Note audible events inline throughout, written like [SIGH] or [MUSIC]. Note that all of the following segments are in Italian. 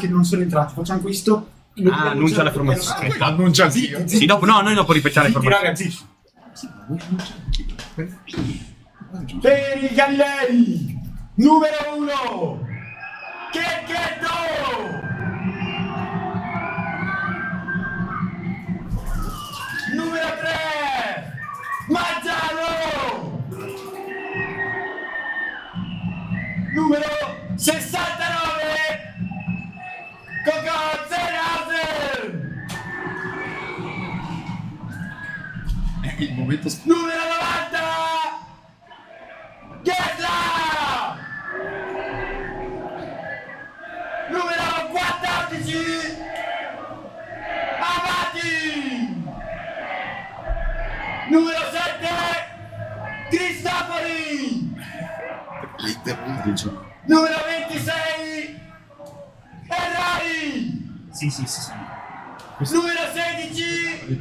che non sono entrati. Facciamo questo. Ah, annuncia la formazione. Aspetta, Annuncia il zitti, zitti. Sì, dopo, no, noi dopo ripetiamo le formazioni. ragazzi. Per i Galilei, numero uno, Checchetto! Numero tre, Mazzaro! Numero 69, Coco Zerhauser! Il momento Numero 90! Ghetla! Numero 14! Avanti! Numero 7! Cristofori! Numero 26! Errari! Sì, sì, sì, sì. Numero 16!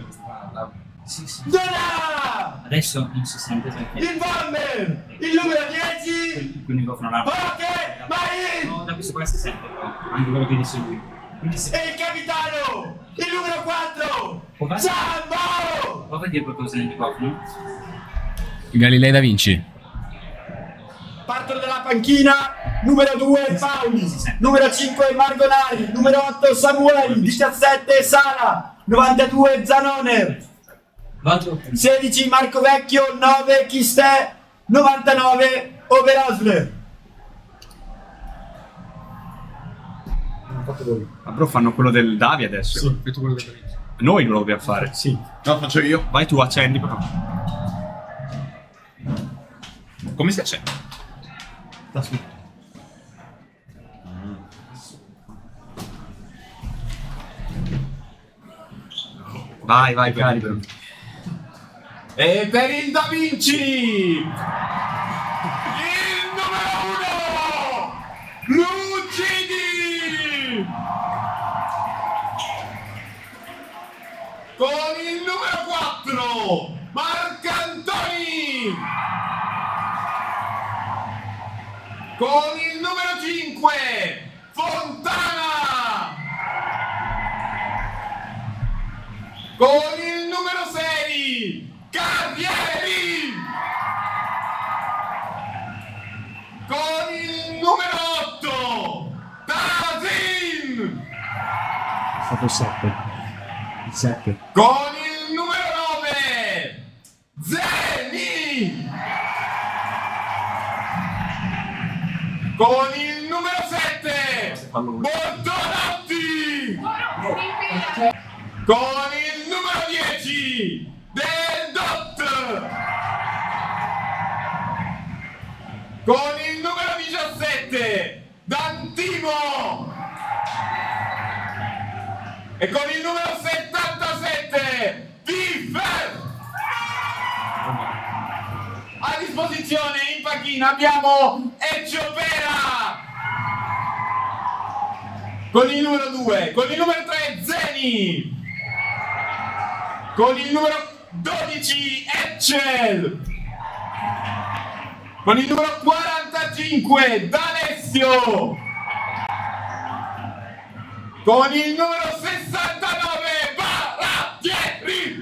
Sì, sì. Dona! Adesso non si sente perché Il bomber! Il numero 10! il microfono là. Ok, Marin! No, da questo qua si sente però, anche quello che dice lui. Quindi se E il capitano! Il numero 4! Può fare- Sambo! può dire qualcosa nel microfono? Galilei da Vinci. Partono dalla panchina, numero 2 Pauli, numero 5 Margonari, numero 8 Samueli, 17 Sara, 92 Zanone, Vado. 16 Marco Vecchio, 9 Chistè, 99 Oberosler. Ma bro fanno quello del Davi adesso. Metto quello che Noi lo dobbiamo fare. Sì. No, faccio io. Vai tu, accendi però. Come si accende? Da su. Vai, vai, carico. E per il Da Vinci! Il numero uno! Lucidi! Con il numero 4 Marcantoni! Con il numero 5 Fontana! Con il numero 6 Carrieri! Con il numero 8 Tazin! È stato il 7. Il 7. Con il numero 9 Zeni! Con il numero 7 Bortolotti! Con il numero 10 Del Dot! Con il numero 17 D'Antimo! E con il numero 77 Differ! A disposizione in panchina abbiamo Eciopera! Con il numero 2, con il numero 3 Zeni! Con il numero 12 Etchel! Con il numero 45 D'Alessio! Con il numero 69 Barattieri!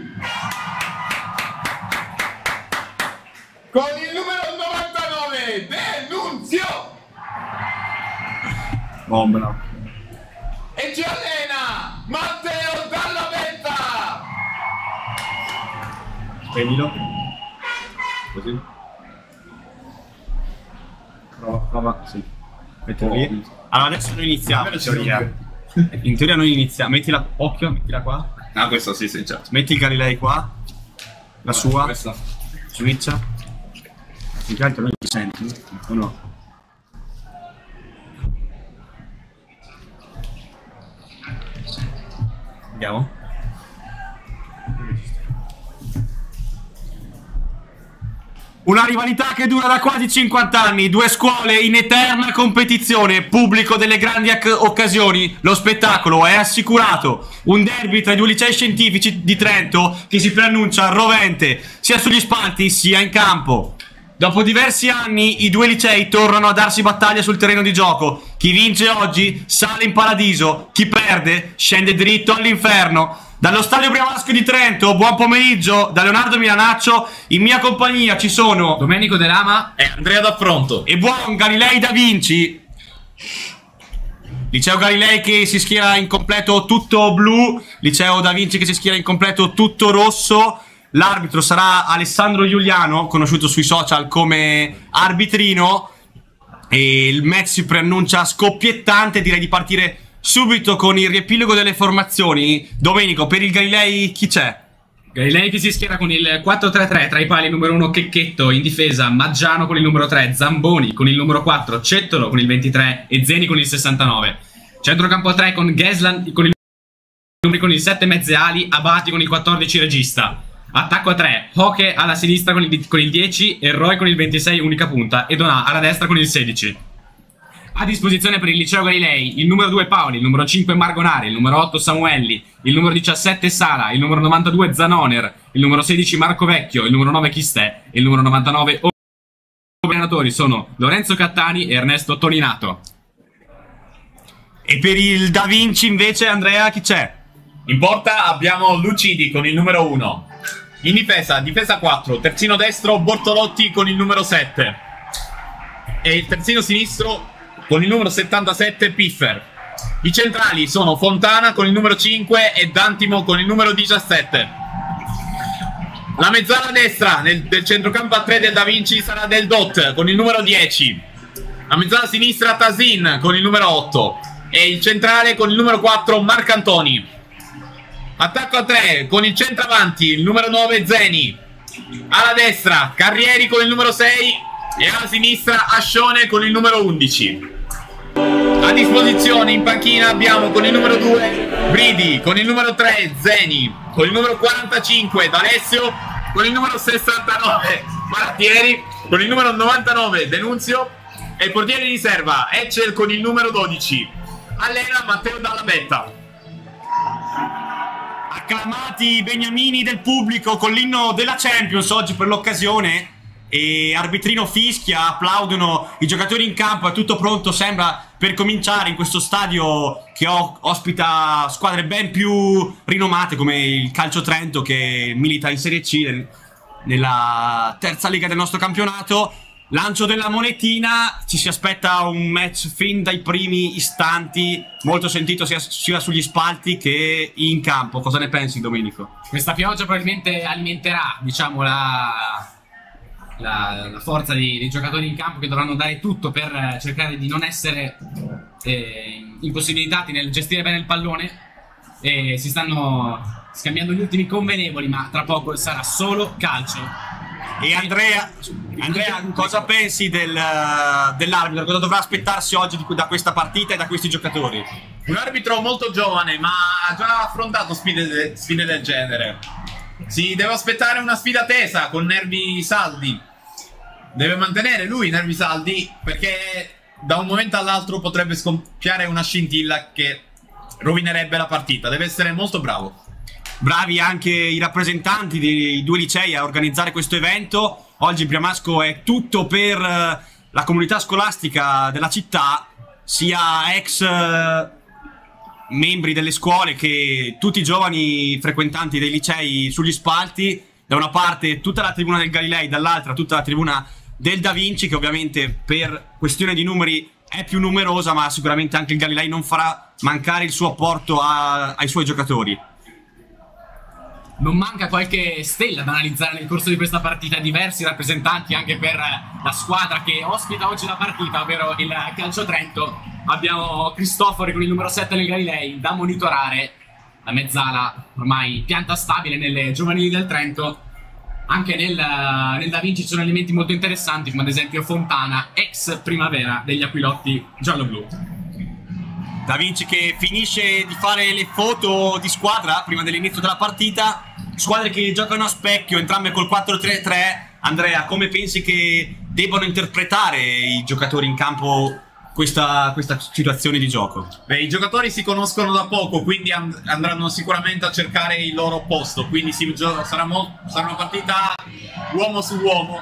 Con il numero 99 Denunzio! Bomba. E ci allena Matteo Dalla Vetta! Spegnilo. Così. Prova, prova, sì. Mettilo lì. Allora adesso noi iniziamo in teoria. In teoria noi iniziamo. Mettila, occhio, mettila qua. Ah, questo sì, sì, certo. Metti il Galilei qua. La sua. Questa. Switcha. Più che altro noi ci senti? O no? Andiamo? Una rivalità che dura da quasi 50 anni, due scuole in eterna competizione, pubblico delle grandi occasioni, lo spettacolo è assicurato. Un derby tra i due licei scientifici di Trento che si preannuncia rovente sia sugli spalti sia in campo. Dopo diversi anni i due licei tornano a darsi battaglia sul terreno di gioco. Chi vince oggi sale in paradiso, chi perde scende dritto all'inferno. Dallo stadio Briamasco di Trento, buon pomeriggio da Leonardo Milanaccio. In mia compagnia ci sono Domenico De Lama. E Andrea D'Affronto. e buon Galilei da Vinci. Liceo Galilei che si schiera in completo tutto blu, Liceo da Vinci che si schiera in completo tutto rosso. L'arbitro sarà Alessandro Giuliano, conosciuto sui social come arbitrino. E il match si preannuncia scoppiettante, direi di partire subito con il riepilogo delle formazioni. Domenico, per il Galilei chi c'è? Galilei che si schiera con il 4-3-3 tra i pali numero 1 Checchetto in difesa, Maggiano con il numero 3, Zamboni con il numero 4, Cettolo con il 23 e Zeni con il 69. Centrocampo a 3 con Geslan con il con il 7 mezze ali, Abati con il 14 regista. Attacco a 3, Hoche alla sinistra con il, con il 10 e Roy con il 26 unica punta e Donà alla destra con il 16. A disposizione per il liceo Galilei il numero 2 Paoli, il numero 5 Margonari, il numero 8 Samuelli, il numero 17 Sala, il numero 92 Zanoner, il numero 16 Marco Vecchio, il numero 9 Chistè e il numero 99 O- allenatori sono Lorenzo Cattani e Ernesto Tolinato. E per il Da Vinci invece, Andrea, chi c'è? In porta abbiamo Lucidi con il numero 1. In difesa, difesa 4, terzino destro Bortolotti con il numero 7. E il terzino sinistro con il numero 77 Piffer. I centrali sono Fontana con il numero 5 e Dantimo con il numero 17. La mezzala destra nel, del centrocampo a 3 del Da Vinci sarà del Dot con il numero 10. La mezzala sinistra Tasin con il numero 8. E il centrale con il numero 4 Marcantoni. Attacco a 3 con il centravanti, il numero 9 Zeni. Alla destra Carrieri con il numero 6 e alla sinistra Ascione con il numero 11. A disposizione in panchina abbiamo con il numero 2 Bridi, con il numero 3 Zeni, con il numero 45 D'Alessio, con il numero 69 Marattieri, con il numero 99 Denunzio e il portiere di riserva Ecel con il numero 12. Allena Matteo Dalla Betta. Acclamati beniamini del pubblico con l'inno della Champions oggi per l'occasione e arbitrino fischia, applaudono i giocatori in campo, è tutto pronto, sembra per cominciare in questo stadio che ospita squadre ben più rinomate come il Calcio Trento che milita in Serie C nel- nella terza lega del nostro campionato. Lancio della monetina, ci si aspetta un match fin dai primi istanti, molto sentito sia, sia sugli spalti che in campo. Cosa ne pensi, Domenico? Questa pioggia probabilmente alimenterà, diciamo, la, la- la forza dei, dei giocatori in campo che dovranno dare tutto per eh, cercare di non essere eh, impossibilitati nel gestire bene il pallone. E si stanno scambiando gli ultimi convenevoli, ma tra poco sarà solo calcio. E Andrea, Andrea cosa pensi del, dell'arbitro? Cosa dovrà aspettarsi oggi da questa partita e da questi giocatori? Un arbitro molto giovane, ma ha già affrontato sfide, de- sfide del genere. Si deve aspettare una sfida tesa con nervi saldi. Deve mantenere lui i nervi saldi perché da un momento all'altro potrebbe scoppiare una scintilla che rovinerebbe la partita. Deve essere molto bravo. Bravi anche i rappresentanti dei due licei a organizzare questo evento. Oggi Briamasco è tutto per eh, la comunità scolastica della città, sia ex eh, membri delle scuole che tutti i giovani frequentanti dei licei sugli spalti. Da una parte tutta la tribuna del Galilei, dall'altra tutta la tribuna del Da Vinci, che ovviamente per questione di numeri è più numerosa, ma sicuramente anche il Galilei non farà mancare il suo apporto a- ai suoi giocatori. Non manca qualche stella da analizzare nel corso di questa partita, diversi rappresentanti anche per la squadra che ospita oggi la partita, ovvero il Calcio Trento. Abbiamo Cristofori con il numero 7 nel Galilei da monitorare, la mezzala ormai pianta stabile nelle giovanili del Trento. Anche nel, nel Da Vinci ci sono elementi molto interessanti, come ad esempio Fontana, ex primavera degli Aquilotti giallo-blu. Da Vinci che finisce di fare le foto di squadra prima dell'inizio della partita. Squadre che giocano a specchio, entrambe col 4-3-3. Andrea, come pensi che debbano interpretare i giocatori in campo questa, questa situazione di gioco? Beh, i giocatori si conoscono da poco, quindi and- andranno sicuramente a cercare il loro posto. Quindi sarà, sarà una partita uomo su uomo.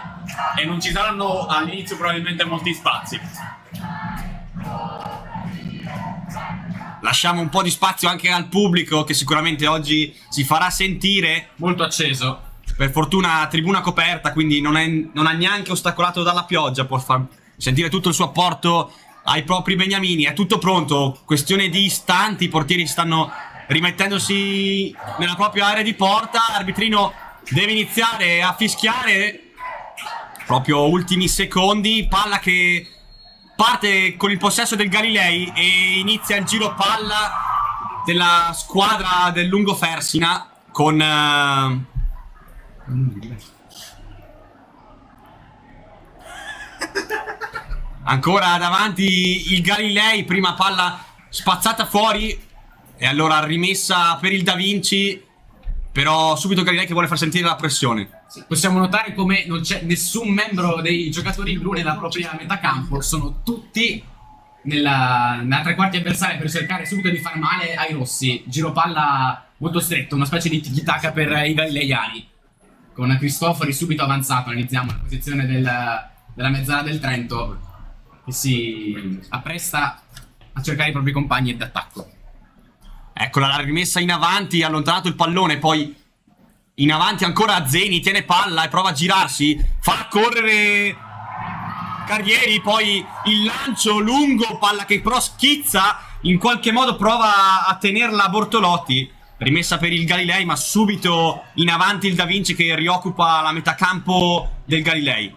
e non ci saranno all'inizio probabilmente molti spazi. Lasciamo un po' di spazio anche al pubblico che sicuramente oggi si farà sentire. Molto acceso. Per fortuna tribuna coperta, quindi non, è, non ha neanche ostacolato dalla pioggia, può far sentire tutto il suo apporto ai propri beniamini. È tutto pronto, questione di istanti, i portieri stanno rimettendosi nella propria area di porta, l'arbitrino deve iniziare a fischiare. Proprio ultimi secondi, palla che parte con il possesso del Galilei e inizia il giro palla della squadra del Lungo Fersina con... eh, Ancora davanti il Galilei, prima palla spazzata fuori e allora rimessa per il Da Vinci, però subito Galilei che vuole far sentire la pressione. Possiamo notare come non c'è nessun membro dei giocatori blu nella propria metà campo, sono tutti nella, nella tre quarti avversaria per cercare subito di far male ai rossi. Giro palla molto stretto, una specie di tiki-taka per i galileiani. Con Cristofori subito avanzato, analizziamo la posizione del- della mezzala del Trento che si appresta a cercare i propri compagni d'attacco. Eccola la rimessa in avanti, ha allontanato il pallone, poi in avanti ancora Zeni, tiene palla e prova a girarsi, fa correre Carrieri, poi il lancio lungo, palla che però schizza, in qualche modo prova a tenerla Bortolotti. Rimessa per il Galilei, ma subito in avanti il Da Vinci che rioccupa la metà campo del Galilei.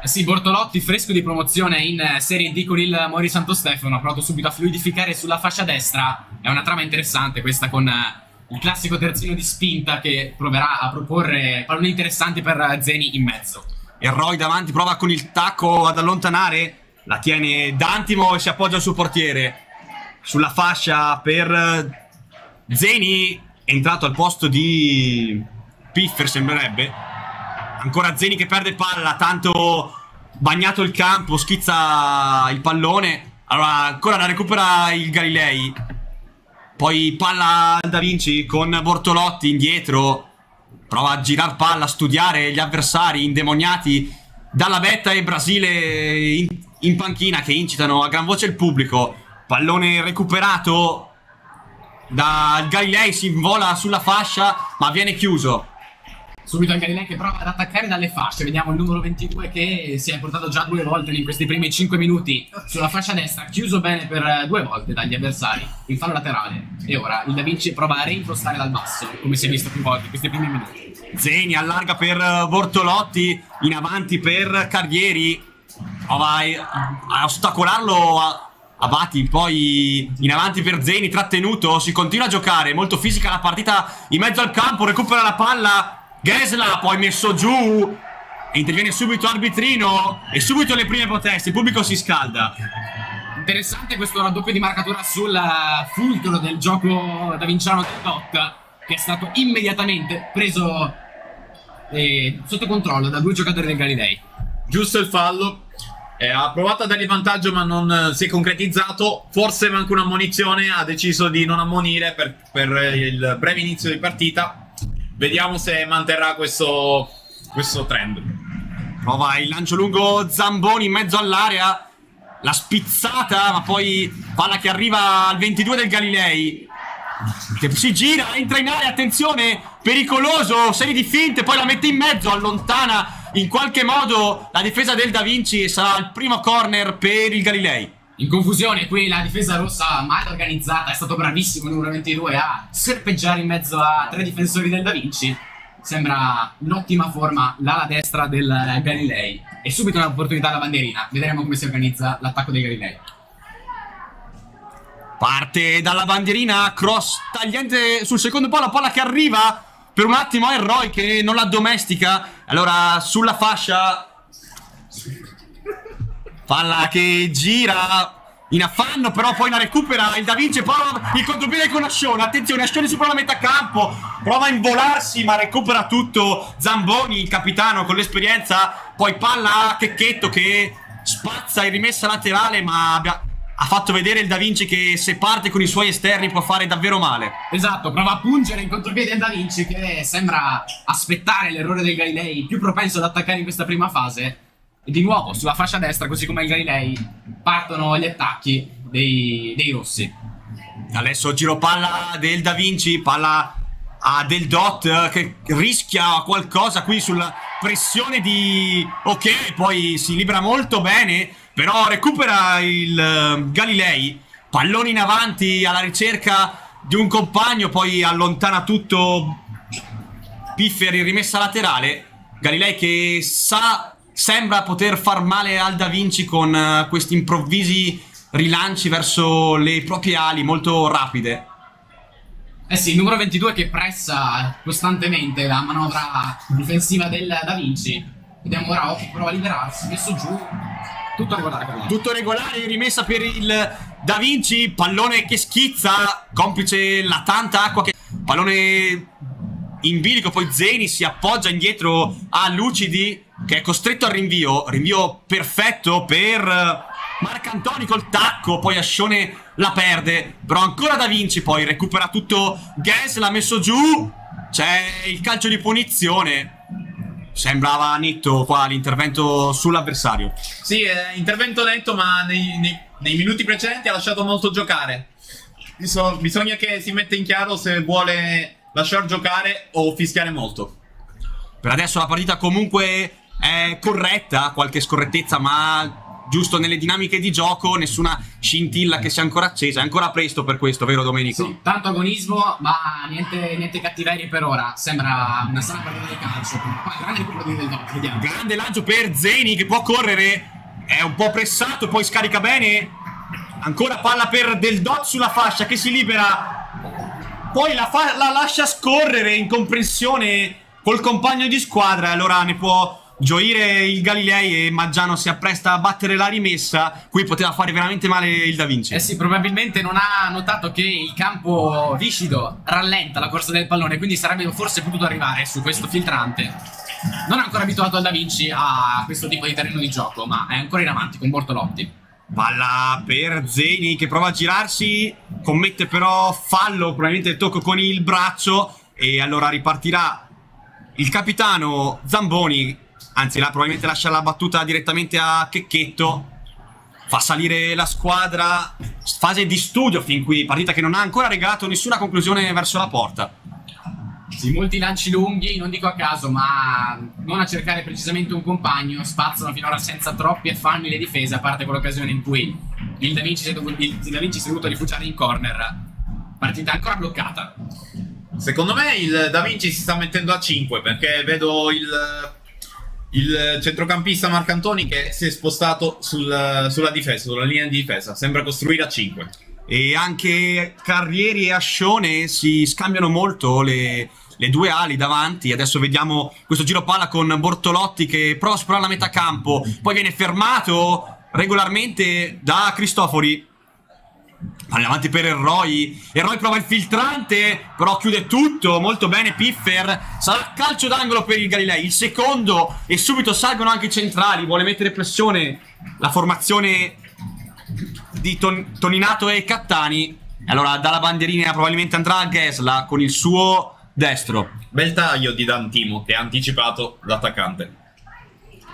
Eh Sì, Bortolotti fresco di promozione in eh, Serie D con il Mori Santo Stefano, ha provato subito a fluidificare sulla fascia destra. È una trama interessante questa con eh, il classico terzino di spinta che proverà a proporre palloni interessanti per Zeni in mezzo. E Roy davanti prova con il tacco ad allontanare. La tiene D'Antimo e si appoggia al suo portiere. Sulla fascia per Zeni, entrato al posto di Piffer sembrerebbe. Ancora Zeni che perde palla, tanto bagnato il campo, schizza il pallone. Allora ancora la recupera il Galilei. Poi palla al Da Vinci con Bortolotti indietro. Prova a girar palla, a studiare gli avversari indemoniati dalla Betta e Brasile in, in panchina che incitano a gran voce il pubblico. Pallone recuperato dal Galilei, si invola sulla fascia ma viene chiuso. Subito il Galilei che prova ad attaccare dalle fasce. Vediamo il numero 22 che si è portato già due volte in questi primi 5 minuti sulla fascia destra. Chiuso bene per due volte dagli avversari. Il fallo laterale. E ora il Da Vinci prova a reimpostare dal basso, come si è visto più volte in questi primi minuti. Zeni allarga per Bortolotti, in avanti per Carrieri, prova a, ostacolarlo a, a Bati, poi in avanti per Zeni, trattenuto, si continua a giocare, molto fisica la partita in mezzo al campo, recupera la palla, Gesla, poi messo giù, e interviene subito arbitrino e subito le prime proteste, il pubblico si scalda. Interessante questo raddoppio di marcatura sul eh, fulcro del gioco da Vinciano del Doc, che è stato immediatamente preso eh, sotto controllo da due giocatori del Galilei. Giusto il fallo. Eh, ha provato a dargli vantaggio, ma non eh, si è concretizzato. Forse manca una munizione. Ha deciso di non ammonire per, per eh, il breve inizio di partita. Vediamo se manterrà questo, questo trend. Prova il lancio lungo Zamboni in mezzo all'area. La spizzata, ma poi palla che arriva al 22 del Galilei. Si gira, entra in area, attenzione, pericoloso, serie di finte, poi la mette in mezzo, allontana in qualche modo la difesa del Da Vinci e sarà il primo corner per il Galilei. In confusione qui la difesa rossa mal organizzata, è stato bravissimo numero 22 a serpeggiare in mezzo a tre difensori del Da Vinci. Sembra un'ottima forma l'ala destra del Galilei. E subito un'opportunità alla bandierina. Vedremo come si organizza l'attacco dei Galilei. Parte dalla bandierina, cross tagliente sul secondo palo, palla che arriva per un attimo è Roy che non la domestica. Allora sulla fascia Palla che gira in affanno, però poi la recupera il Da Vinci, prova il contropiede con Ascione, attenzione, Ascione supera la metà campo, prova a involarsi ma recupera tutto Zamboni, il capitano con l'esperienza, poi palla a Checchetto che spazza in rimessa laterale ma ha fatto vedere il Da Vinci che se parte con i suoi esterni può fare davvero male. Esatto, prova a pungere in contropiede il Da Vinci che sembra aspettare l'errore del Galilei, più propenso ad attaccare in questa prima fase. E di nuovo, sulla fascia destra, così come il Galilei, partono gli attacchi dei, dei rossi. Adesso giro palla del Da Vinci, palla a Del Dot che rischia qualcosa qui sulla pressione di... Ok, poi si libera molto bene, però recupera il eh, Galilei, pallone in avanti alla ricerca di un compagno, poi allontana tutto Piffer in rimessa laterale. Galilei che sa, sembra poter far male al Da Vinci con eh, questi improvvisi rilanci verso le proprie ali molto rapide. Eh sì, il numero 22 che pressa costantemente la manovra difensiva del Da Vinci. Vediamo ora Occhi prova a liberarsi, messo giù. Tutto regolare per lui. Tutto regolare, rimessa per il Da Vinci, pallone che schizza, complice la tanta acqua che... Pallone in bilico, poi Zeni si appoggia indietro a Lucidi che è costretto al rinvio, rinvio perfetto per Marcantoni col tacco, poi Ascione la perde, però ancora Da Vinci poi recupera tutto Gas, l'ha messo giù, c'è il calcio di punizione. Sembrava netto qua l'intervento sull'avversario. Sì, eh, intervento netto, ma nei, nei- nei minuti precedenti ha lasciato molto giocare. Biso- bisogna che si metta in chiaro se vuole lasciar giocare o fischiare molto. Per adesso la partita comunque è corretta, qualche scorrettezza, ma giusto nelle dinamiche di gioco, nessuna scintilla che sia ancora accesa. È ancora presto per questo, vero Domenico? Sì, tanto agonismo, ma niente, niente cattiverie per ora. Sembra una sana partita di calcio. Poi grande recupero di Del Dot, vediamo. Grande lancio per Zeni che può correre. È un po' pressato, poi scarica bene. Ancora palla per Del Dot sulla fascia che si libera. Poi la, la lascia scorrere in comprensione col compagno di squadra. Allora ne può gioire il Galilei e Maggiano si appresta a battere la rimessa. Qui poteva fare veramente male il Da Vinci. Eh sì, probabilmente non ha notato che il campo viscido rallenta la corsa del pallone, quindi sarebbe forse potuto arrivare su questo filtrante. Non è ancora abituato al Da Vinci a questo tipo di terreno di gioco, ma è ancora in avanti con Bortolotti. Palla per Zeni che prova a girarsi, commette però fallo, probabilmente tocco con il braccio e allora ripartirà il capitano Zamboni, anzi là probabilmente lascia la battuta direttamente a Checchetto, fa salire la squadra, fase di studio fin qui, partita che non ha ancora regalato nessuna conclusione verso la porta. Sì, molti lanci lunghi, non dico a caso, ma non a cercare precisamente un compagno, spazzano finora senza troppi affanni le difese, a parte quell'occasione in cui il Da Vinci si è dovuto, il Da Vinci si è dovuto rifugiare in corner. Partita ancora bloccata. Secondo me il Da Vinci si sta mettendo a 5 perché vedo il, il centrocampista Marcantoni che si è spostato sul- sulla difesa, sulla linea di difesa. Sembra costruire a 5. E anche Carrieri e Ascione si scambiano molto le, le due ali davanti. Adesso vediamo questo giro palla con Bortolotti che prova a la metà campo. Poi viene fermato regolarmente da Cristofori. Palla avanti per Erroi. Erroi prova il filtrante, però chiude tutto. Molto bene Piffer. Sarà calcio d'angolo per il Galilei. Il secondo e subito salgono anche i centrali. Vuole mettere pressione la formazione di Ton- Toninato e Cattani. Allora dalla bandierina probabilmente andrà a Gesla con il suo destro. Bel taglio di D'Antimo che ha anticipato l'attaccante.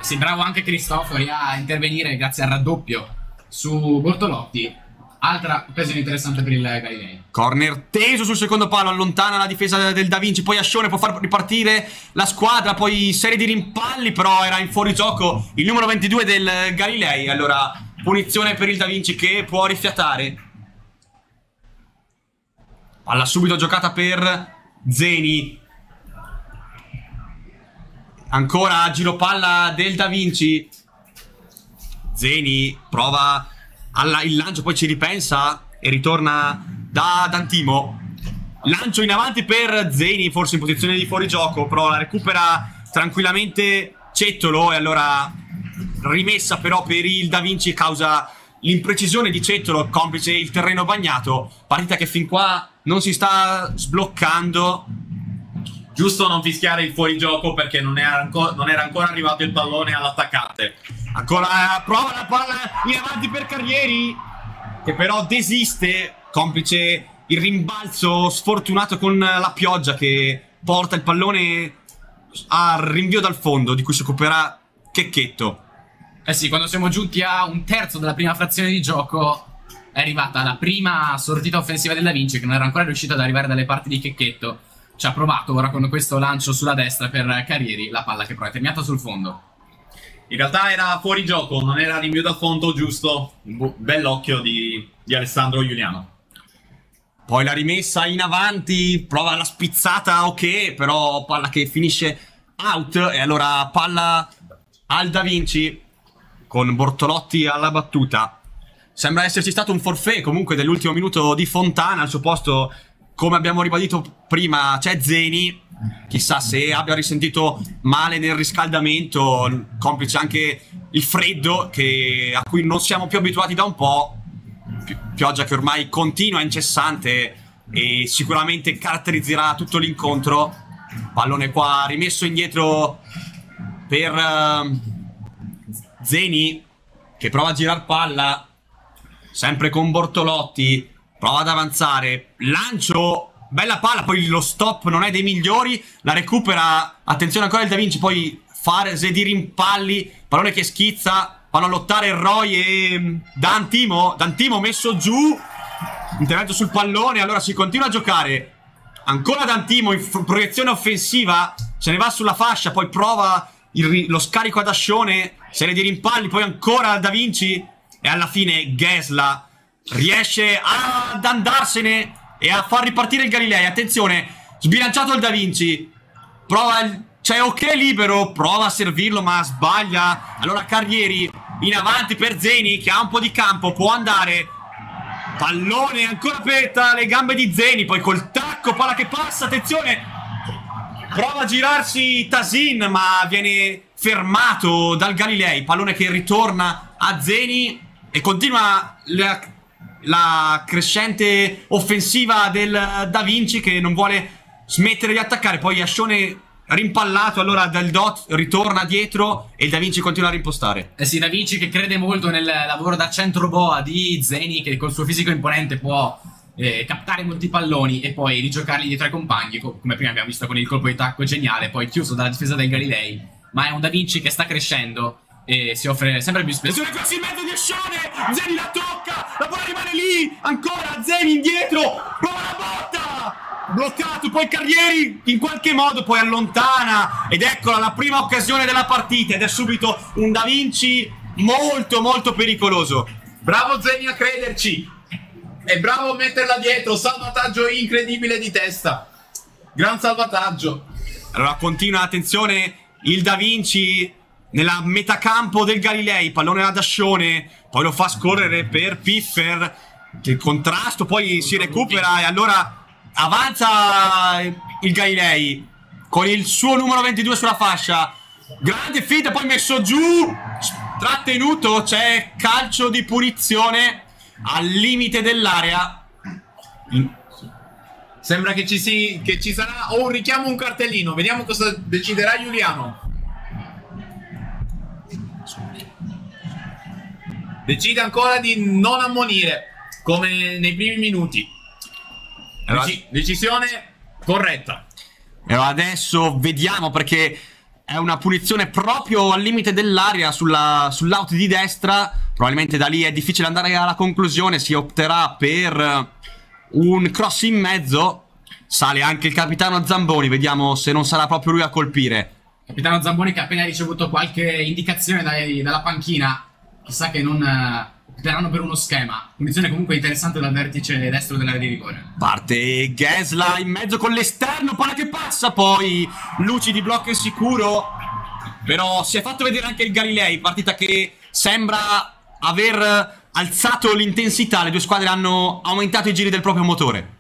Sì, bravo anche Cristofori a intervenire grazie al raddoppio su Bortolotti. Altra occasione interessante per il Galilei. Corner teso sul secondo palo, allontana la difesa del Da Vinci. Poi Ascione può far ripartire la squadra. Poi serie di rimpalli, però era in fuorigioco il numero 22 del Galilei. Allora, punizione per il Da Vinci che può rifiatare. Palla subito giocata per Zeni. Ancora giro palla del Da Vinci. Zeni prova alla- il lancio, poi ci ripensa e ritorna da Dantimo. Lancio in avanti per Zeni, forse in posizione di fuorigioco, però la recupera tranquillamente Cettolo e allora rimessa però per il Da Vinci causa l'imprecisione di Cettolo, complice il terreno bagnato. Partita che fin qua non si sta sbloccando. Giusto non fischiare il fuorigioco perché non era, anco- non era ancora arrivato il pallone all'attaccante. Ancora prova la palla in avanti per Carrieri. che però desiste, complice il rimbalzo sfortunato con la pioggia che porta il pallone al rinvio dal fondo, di cui si occuperà Checchetto. Eh sì, quando siamo giunti a un terzo della prima frazione di gioco è arrivata la prima sortita offensiva del Da Vinci che non era ancora riuscito ad arrivare dalle parti di Checchetto. Ci ha provato ora con questo lancio sulla destra per Carrieri, la palla che però è terminata sul fondo. In realtà era fuori gioco, non era rinvio dal fondo giusto. Un bu- bell'occhio di, di Alessandro Giuliano. Poi la rimessa in avanti, prova la spizzata, ok, però palla che finisce out e allora palla al Da Vinci con Bortolotti alla battuta. Sembra esserci stato un forfait comunque dell'ultimo minuto di Fontana, al suo posto, come abbiamo ribadito prima, c'è Zeni. Chissà se abbia risentito male nel riscaldamento, complice anche il freddo che- a cui non siamo più abituati da un po'. Pi- pioggia che ormai continua, incessante e sicuramente caratterizzerà tutto l'incontro. Pallone qua rimesso indietro per ehm, Zeni che prova a girar palla sempre con Bortolotti prova ad avanzare lancio bella palla poi lo stop non è dei migliori la recupera attenzione ancora il Da Vinci poi fase di rimpalli pallone che schizza vanno a lottare Roy e Dantimo Dantimo messo giù intervento sul pallone allora si continua a giocare Ancora Dantimo in proiezione offensiva. Se ne va sulla fascia. Poi prova il lo scarico ad Ascione. Serie di rimpalli. Poi ancora Da Vinci. E alla fine Gesla riesce ad andarsene e a far ripartire il Galilei. Attenzione, sbilanciato il Da Vinci. Prova il. C'è ok libero. Prova a servirlo, ma sbaglia. Allora Carrieri in avanti per Zeni che ha un po' di campo. Può andare. Pallone ancora aperta, le gambe di Zeni, poi col tacco, palla che passa, attenzione! Prova a girarsi Tasin, ma viene fermato dal Galilei. Pallone che ritorna a Zeni e continua la, la crescente offensiva del Da Vinci che non vuole smettere di attaccare. Poi Ascione rimpallato, allora Del Dot ritorna dietro e il Da Vinci continua a rimpostare. Eh sì, Da Vinci che crede molto nel lavoro da centro boa di Zeni che col suo fisico imponente può eh, captare molti palloni e poi rigiocarli dietro ai compagni, co- come prima abbiamo visto con il colpo di tacco geniale, poi chiuso dalla difesa del Galilei. Ma è un Da Vinci che sta crescendo e si offre sempre più spesso. Quasi in mezzo di Ascione Zeni la tocca La palla rimane lì Ancora Zeni indietro Prova la botta Bloccato poi Carrieri in qualche modo poi allontana ed eccola la prima occasione della partita ed è subito un Da Vinci molto molto pericoloso Bravo Zeni a crederci. E bravo a metterla dietro. Salvataggio incredibile di testa. Gran salvataggio. allora continua attenzione il Da Vinci nella metacampo del Galilei pallone ad Ascione poi lo fa scorrere per Piffer il contrasto poi si recupera e allora avanza il Galilei con il suo numero 22 sulla fascia grande finta poi messo giù trattenuto c'è calcio di punizione al limite dell'area Sembra che ci, si, che ci sarà o un richiamo o un cartellino. Vediamo cosa deciderà Giuliano. Decide ancora di non ammonire, come nei primi minuti. Deci- decisione corretta. E allora adesso vediamo perché è una punizione proprio al limite dell'area sulla, sull'out di destra. Probabilmente da lì è difficile andare alla conclusione. Si opterà per eh, un cross in mezzo. Sale anche il capitano Zamboni. Vediamo se non sarà proprio lui a colpire. Capitano Zamboni che ha appena ricevuto qualche indicazione dai- dalla panchina. Chissà che non opteranno per uno schema. Punizione comunque interessante dal vertice destro dell'area di rigore. Parte Gesla in mezzo con l'esterno. Palla che passa. Poi luci di blocco sicuro. Però si è fatto vedere anche il Galilei. Partita che sembra aver alzato l'intensità. Le due squadre hanno aumentato i giri del proprio motore.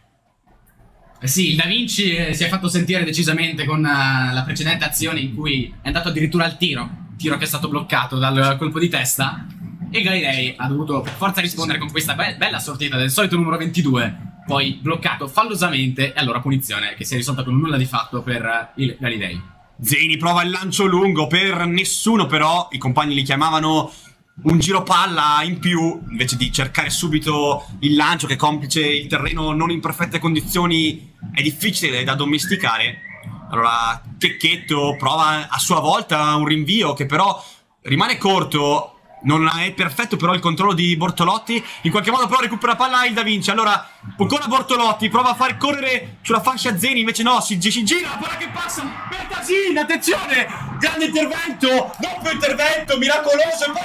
Eh sì, il Da Vinci eh, si è fatto sentire decisamente con eh, la precedente azione in cui è andato addirittura al tiro. Tiro che è stato bloccato dal colpo di testa. E Galilei ha dovuto per forza rispondere con questa be- bella sortita del solito numero 22. Poi bloccato fallosamente. E allora punizione che si è risolta con nulla di fatto per eh, il Galilei. Zeni prova il lancio lungo per nessuno, però i compagni li chiamavano un giro palla in più, invece di cercare subito il lancio che complice il terreno non in perfette condizioni è difficile da domesticare. Allora Checchetto prova a sua volta un rinvio che però rimane corto. Non è perfetto però il controllo di Bortolotti In qualche modo però recupera palla il Da Vinci. Allora ancora Bortolotti prova a far correre sulla fascia Zeni Invece no si, si gira la palla che passa per Tasin Attenzione! Grande intervento Doppio intervento miracoloso e poi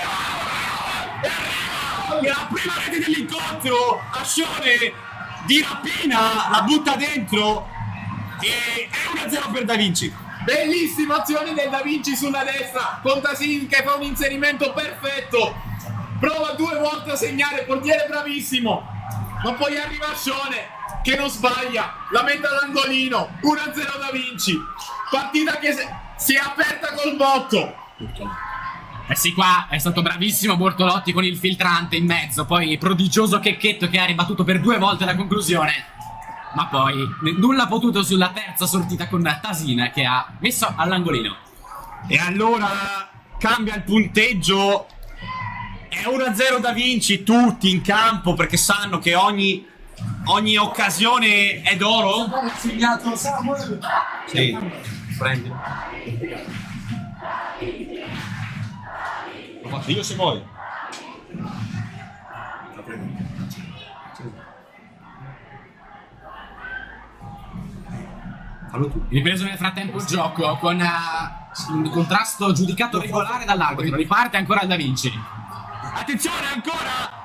la prima rete dell'incontro Ascione di rapina la butta dentro e è 1-0 per Da Vinci Bellissima azione del Da Vinci sulla destra con Tasin che fa un inserimento perfetto. Prova due volte a segnare, portiere bravissimo. Ma poi arriva Scione che non sbaglia, la mette all'angolino, 1-0 Da Vinci. Partita che si è aperta col botto. Eh sì, qua è stato bravissimo Bortolotti con il filtrante in mezzo, poi prodigioso Checchetto che ha ribattuto per due volte la conclusione. Ma poi nulla ha potuto sulla terza sortita con Tasina che ha messo all'angolino. E allora cambia il punteggio. È 1-0 da Vinci, tutti in campo perché sanno che ogni, ogni occasione è d'oro. Sì, prendi. Lo faccio io se vuoi. Fallo tu. Ripreso nel frattempo il gioco con uh, un contrasto giudicato regolare dall'arbitro. Riparte ancora il Da Vinci. Attenzione ancora!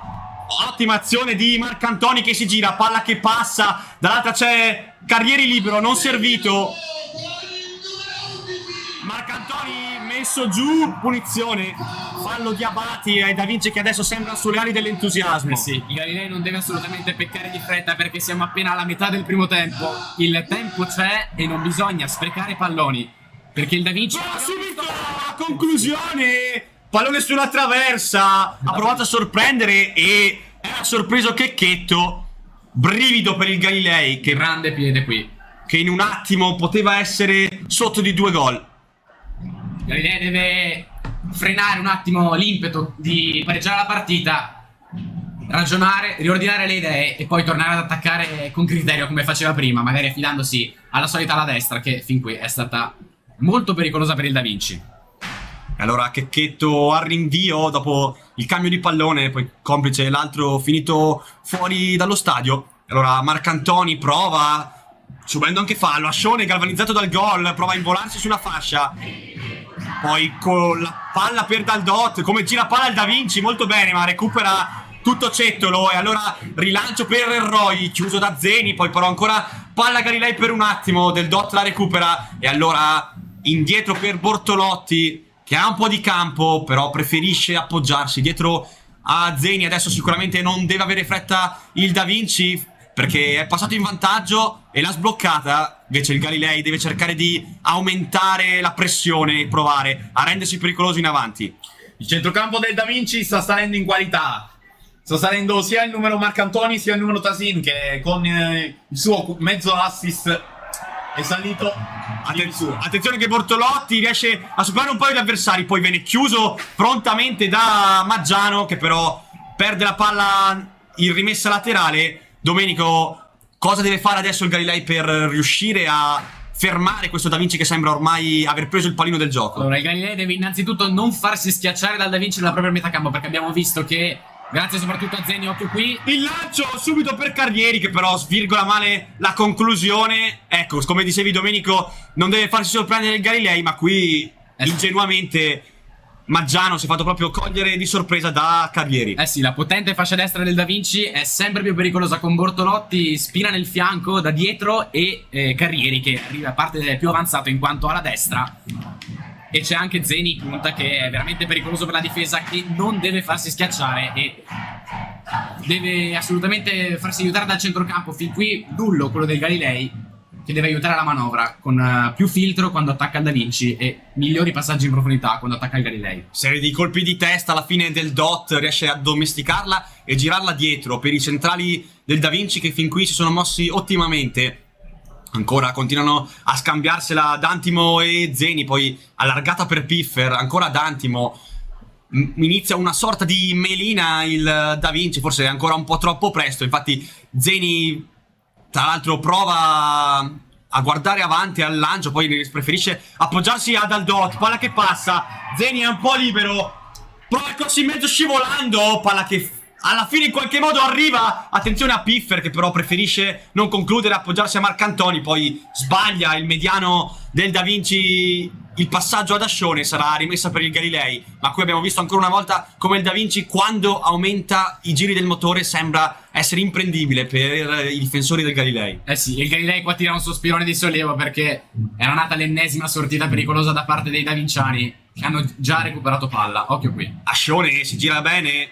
Ottima azione di Marcantoni che si gira, palla che passa, dall'altra c'è Carrieri libero, non servito. Marcantoni messo giù, punizione, fallo di Abati e Da Vinci che adesso sembra sulle ali dell'entusiasmo. Eh sì, il Galilei non deve assolutamente peccare di fretta perché siamo appena alla metà del primo tempo. Il tempo c'è e non bisogna sprecare palloni. Perché il Da Vinci... Ma subito a conclusione! Pallone sulla traversa, ha provato a sorprendere e era sorpreso Checchetto. Brivido per il Galilei che, Grande piede qui. che in un attimo poteva essere sotto di due gol. Galilei deve frenare un attimo l'impeto di pareggiare la partita, ragionare, riordinare le idee e poi tornare ad attaccare con criterio come faceva prima, magari affidandosi alla solita alla destra che fin qui è stata molto pericolosa per il Da Vinci. Allora Checchetto al rinvio dopo il cambio di pallone, poi complice l'altro finito fuori dallo stadio. Allora Marcantoni prova, subendo anche fallo, Ascione galvanizzato dal gol, prova a involarsi su una fascia. Poi con la palla per Daldot, come gira palla il Da Vinci, molto bene, ma recupera tutto Cettolo. E allora rilancio per Roy, chiuso da Zeni, poi però ancora palla Galilei per un attimo, Del Dot la recupera. E allora indietro per Bortolotti, che ha un po' di campo, però preferisce appoggiarsi dietro a Zeni. Adesso sicuramente non deve avere fretta il Da Vinci, perché è passato in vantaggio e l'ha sbloccata. Invece il Galilei deve cercare di aumentare la pressione e provare a rendersi pericoloso in avanti. Il centrocampo del Da Vinci sta salendo in qualità. Sta salendo sia il numero Marcantoni sia il numero Tasin che con eh, il suo mezzo assist è salito Attenzione, attenzione che Bortolotti riesce a superare un paio di avversari, poi viene chiuso prontamente da Maggiano che però perde la palla in rimessa laterale. Domenico, cosa deve fare adesso il Galilei per riuscire a fermare questo Da Vinci che sembra ormai aver preso il pallino del gioco? Allora, il Galilei deve innanzitutto non farsi schiacciare dal Da Vinci nella propria metacampo perché abbiamo visto che, grazie soprattutto a Zeni, occhio qui, Il lancio subito per Carrieri che però svirgola male la conclusione. Ecco, come dicevi Domenico, non deve farsi sorprendere il Galilei, ma qui sì. ingenuamente Maggiano si è fatto proprio cogliere di sorpresa da Carrieri. Eh sì, la potente fascia destra del Da Vinci è sempre più pericolosa con Bortolotti, spina nel fianco da dietro e eh, Carrieri che arriva a parte più avanzato in quanto alla destra. E c'è anche Zeni punta che è veramente pericoloso per la difesa che non deve farsi schiacciare e deve assolutamente farsi aiutare dal centrocampo. Fin qui Dullo, quello del Galilei, che deve aiutare la manovra con eh, più filtro quando attacca il Da Vinci e migliori passaggi in profondità quando attacca il Galilei. Serie di colpi di testa alla fine del dot riesce a domesticarla e girarla dietro per i centrali del Da Vinci che fin qui si sono mossi ottimamente. Ancora continuano a scambiarsela Dantimo e Zeni, poi allargata per Piffer, ancora Dantimo. inizia una sorta di melina il Da Vinci, forse è ancora un po' troppo presto. Infatti, Zeni, tra l'altro, prova a guardare avanti al lancio, poi preferisce appoggiarsi ad Aldot. Palla che passa, Zeni è un po' libero. Prova il cross in mezzo scivolando, palla che alla fine in qualche modo arriva. Attenzione a Piffer che però preferisce non concludere, appoggiarsi a Marcantoni. Poi sbaglia il mediano del Da Vinci. Il passaggio ad Ascione sarà rimessa per il Galilei. Ma qui abbiamo visto ancora una volta come il Da Vinci, quando aumenta i giri del motore, sembra essere imprendibile per i difensori del Galilei. Eh sì, il Galilei qua tira un sospirone di sollievo perché era nata l'ennesima sortita pericolosa da parte dei davinciani che hanno già recuperato palla. Occhio qui. Ascione si gira bene,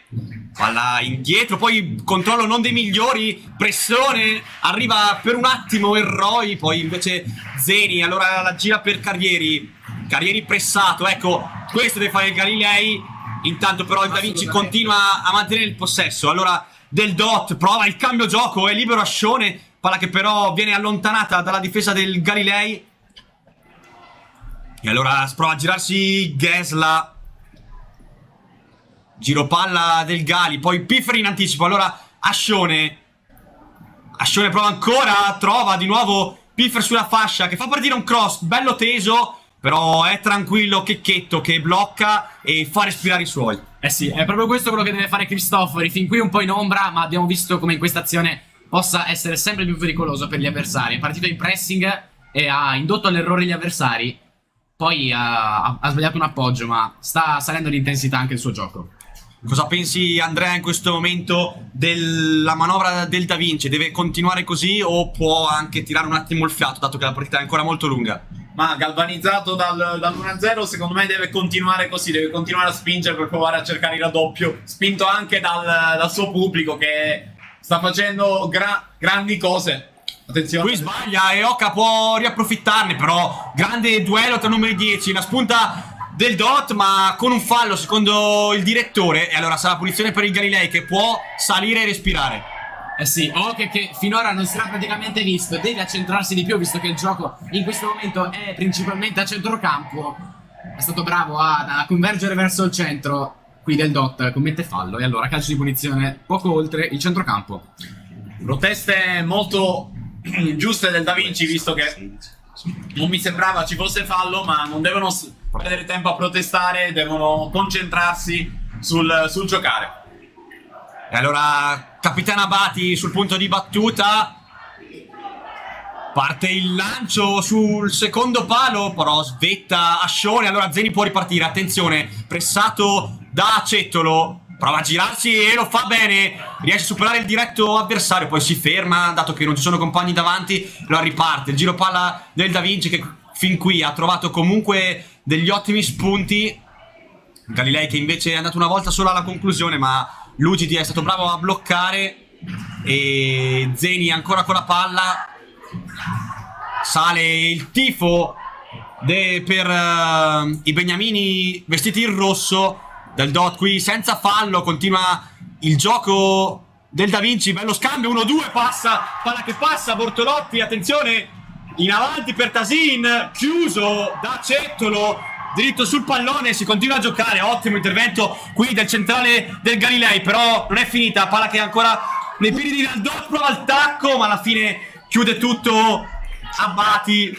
palla indietro, poi controllo non dei migliori, pressione, arriva per un attimo Roy, poi invece Zeni, allora la gira per Carrieri, Carrieri pressato, ecco, questo deve fare il Galilei, intanto però il Da Vinci continua a mantenere il possesso, allora del Dot prova il cambio gioco, è libero Ascione, palla che però viene allontanata dalla difesa del Galilei, e allora prova a girarsi Gesla. Giro palla del Gali. Poi Piffer in anticipo. Allora Ascione. Ascione prova ancora. Trova di nuovo Piffer sulla fascia. Che fa partire un cross. Bello teso. Però è tranquillo Checchetto che blocca e fa respirare i suoi. Eh sì, è proprio questo quello che deve fare Cristofori. Fin qui un po' in ombra, ma abbiamo visto come in questa azione possa essere sempre più pericoloso per gli avversari. È partito in pressing e ha indotto all'errore gli avversari. Poi ha, ha sbagliato un appoggio, ma sta salendo l'intensità anche il suo gioco. Cosa pensi Andrea in questo momento della manovra del Da Vinci? Deve continuare così o può anche tirare un attimo il fiato dato che la partita è ancora molto lunga? Ma galvanizzato dal, dall'1-0, secondo me deve continuare così, deve continuare a spingere per provare a cercare il raddoppio. Spinto anche dal, dal suo pubblico che sta facendo gra- grandi cose. Attenzione. Qui sbaglia e Oka può riapprofittarne, però grande duello tra numeri 10, la spunta del Dot ma con un fallo secondo il direttore e allora sarà punizione per il Galilei che può salire e respirare. Eh sì, Oke che finora non si era praticamente visto, deve accentrarsi di più visto che il gioco in questo momento è principalmente a centrocampo. È stato bravo a, a convergere verso il centro. Qui del Dot commette fallo e allora calcio di punizione poco oltre il centrocampo. Proteste molto [CLEARS THROAT] giuste del Da Vinci, visto che non mi sembrava ci fosse fallo, ma non devono perdere tempo a protestare, devono concentrarsi sul, sul giocare. E allora Capitana Abati sul punto di battuta. Parte il lancio sul secondo palo, però svetta Ascione. Allora Zeni può ripartire. Attenzione, pressato da Cettolo. Prova a girarsi e lo fa bene. Riesce a superare il diretto avversario. Poi si ferma, dato che non ci sono compagni davanti. Lo riparte. Il giro palla del Da Vinci che fin qui ha trovato comunque degli ottimi spunti. Galilei che invece è andato una volta solo alla conclusione, ma Lugiti è stato bravo a bloccare. E Zeni ancora con la palla. Sale il tifo per eh, i beniamini vestiti in rosso del Dot qui senza fallo. Continua il gioco del Da Vinci. Bello scambio 1-2. Passa, palla che passa. Bortolotti, attenzione. In avanti per Tasin. Chiuso da Cettolo. Dritto sul pallone, si continua a giocare. Ottimo intervento qui del centrale del Galilei. Però non è finita. Palla che è ancora nei piedi di Dot. Prova il tacco, ma alla fine chiude tutto. Abati.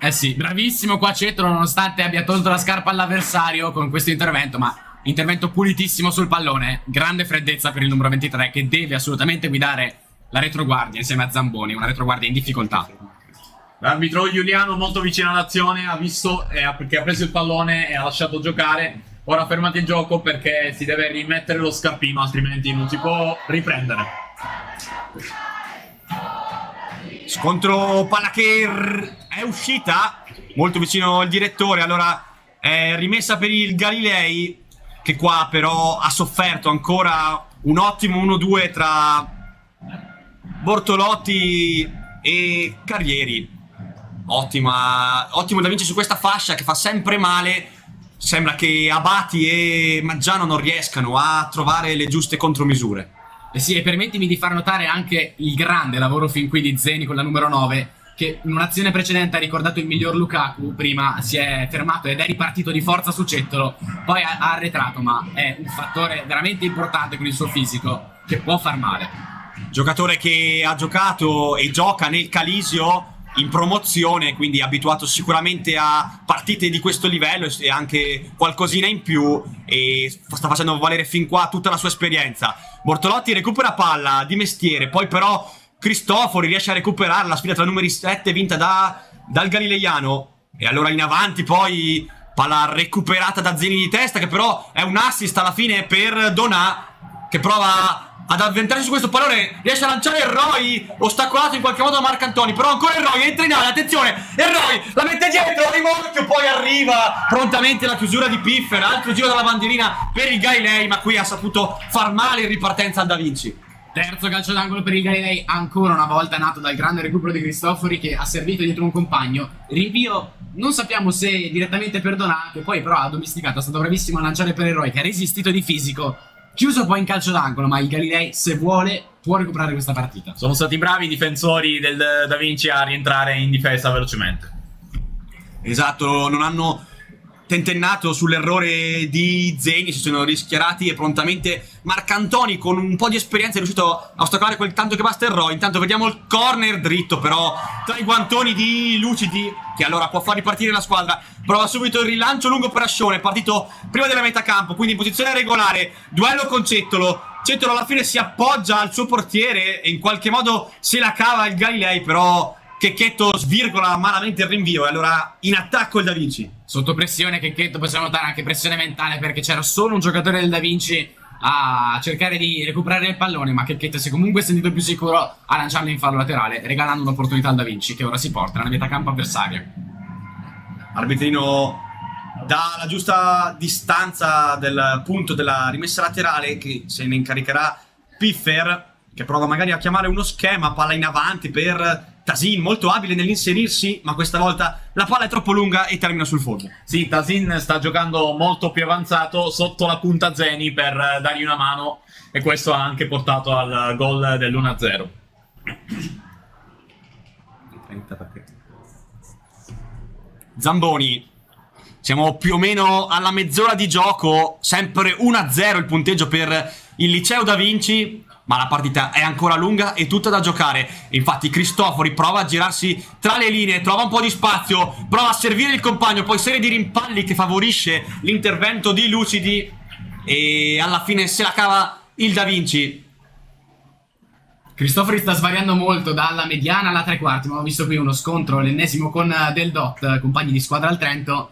Eh sì, bravissimo qua Cettolo nonostante abbia tolto la scarpa all'avversario con questo intervento, ma intervento pulitissimo sul pallone. Grande freddezza per il numero 23 che deve assolutamente guidare la retroguardia insieme a Zamboni, una retroguardia in difficoltà. L'arbitro Giuliano molto vicino all'azione, ha visto e ha- perché ha preso il pallone e ha lasciato giocare. Ora fermate il gioco perché si deve rimettere lo scarpino, altrimenti non si può riprendere. Scontro palla che è uscita molto vicino al direttore. Allora è rimessa per il Galilei. Che qua però ha sofferto ancora un ottimo 1-2 tra Bortolotti e Carrieri. Ottima, ottimo da Vinci su questa fascia che fa sempre male. Sembra che Abati e Maggiano non riescano a trovare le giuste contromisure. Eh sì, e permettimi di far notare anche il grande lavoro fin qui di Zeni con la numero 9, che in un'azione precedente ha ricordato il miglior Lukaku, prima si è fermato ed è ripartito di forza su Cettolo, poi ha, arretrato, ma è un fattore veramente importante con il suo fisico che può far male. Giocatore che ha giocato e gioca nel Calisio in promozione, quindi abituato sicuramente a partite di questo livello e anche qualcosina in più e sta facendo valere fin qua tutta la sua esperienza. Bortolotti recupera palla di mestiere, poi però Cristofori riesce a recuperare la sfida tra numeri 7 vinta da, dal Galileiano. E allora in avanti poi palla recuperata da Zeni di testa che però è un assist alla fine per Donà che prova ad avventarsi su questo pallone. Riesce a lanciare Roy ostacolato in qualche modo da Marcantoni però ancora Roy entra in area attenzione Roy la mette dietro rimorchio poi arriva prontamente la chiusura di Piffer altro giro dalla bandierina per il Gailei ma qui ha saputo far male in ripartenza al Da Vinci Terzo calcio d'angolo per il Galilei, ancora una volta nato dal grande recupero di Cristofori che ha servito dietro un compagno. Rinvio, non sappiamo se direttamente per Donà, che poi però ha domesticato, è stato bravissimo a lanciare per Eroi, che ha resistito di fisico. Chiuso poi in calcio d'angolo, ma il Galilei, se vuole, può recuperare questa partita. Sono stati bravi i difensori del Da Vinci a rientrare in difesa velocemente. Esatto, non hanno tentennato sull'errore di Zeni, si sono rischiarati e prontamente Marcantoni con un po' di esperienza è riuscito a ostacolare quel tanto che basta Roy. Intanto vediamo il corner dritto però tra i guantoni di Lucidi che allora può far ripartire la squadra. Prova subito il rilancio lungo per Ascione, partito prima della metà campo, quindi in posizione regolare, duello con Cettolo. Cettolo alla fine si appoggia al suo portiere e in qualche modo se la cava il Galilei, però Checchetto svirgola malamente il rinvio e allora in attacco il Da Vinci. Sotto pressione Checchetto possiamo notare anche pressione mentale perché c'era solo un giocatore del Da Vinci a cercare di recuperare il pallone ma Checchetto si è comunque sentito più sicuro a lanciarlo in fallo laterale regalando un'opportunità al Da Vinci che ora si porta nella metà campo avversaria. Arbitrino dà la giusta distanza del punto della rimessa laterale che se ne incaricherà Piffer che prova magari a chiamare uno schema, palla in avanti per Tasin, molto abile nell'inserirsi, ma questa volta la palla è troppo lunga e termina sul fondo. Sì, Tasin sta giocando molto più avanzato sotto la punta Zeni per eh, dargli una mano e questo ha anche portato al gol dell'1-0. Zamboni, siamo più o meno alla mezz'ora di gioco, sempre 1-0 il punteggio per il Liceo da Vinci ma la partita è ancora lunga e tutta da giocare. Infatti Cristofori prova a girarsi tra le linee, trova un po' di spazio, prova a servire il compagno, poi serie di rimpalli che favorisce l'intervento di Lucidi e alla fine se la cava il Da Vinci. Cristofori sta svariando molto dalla mediana alla tre quarti, ma ho visto qui uno scontro, l'ennesimo con Del Dot, compagni di squadra al Trento,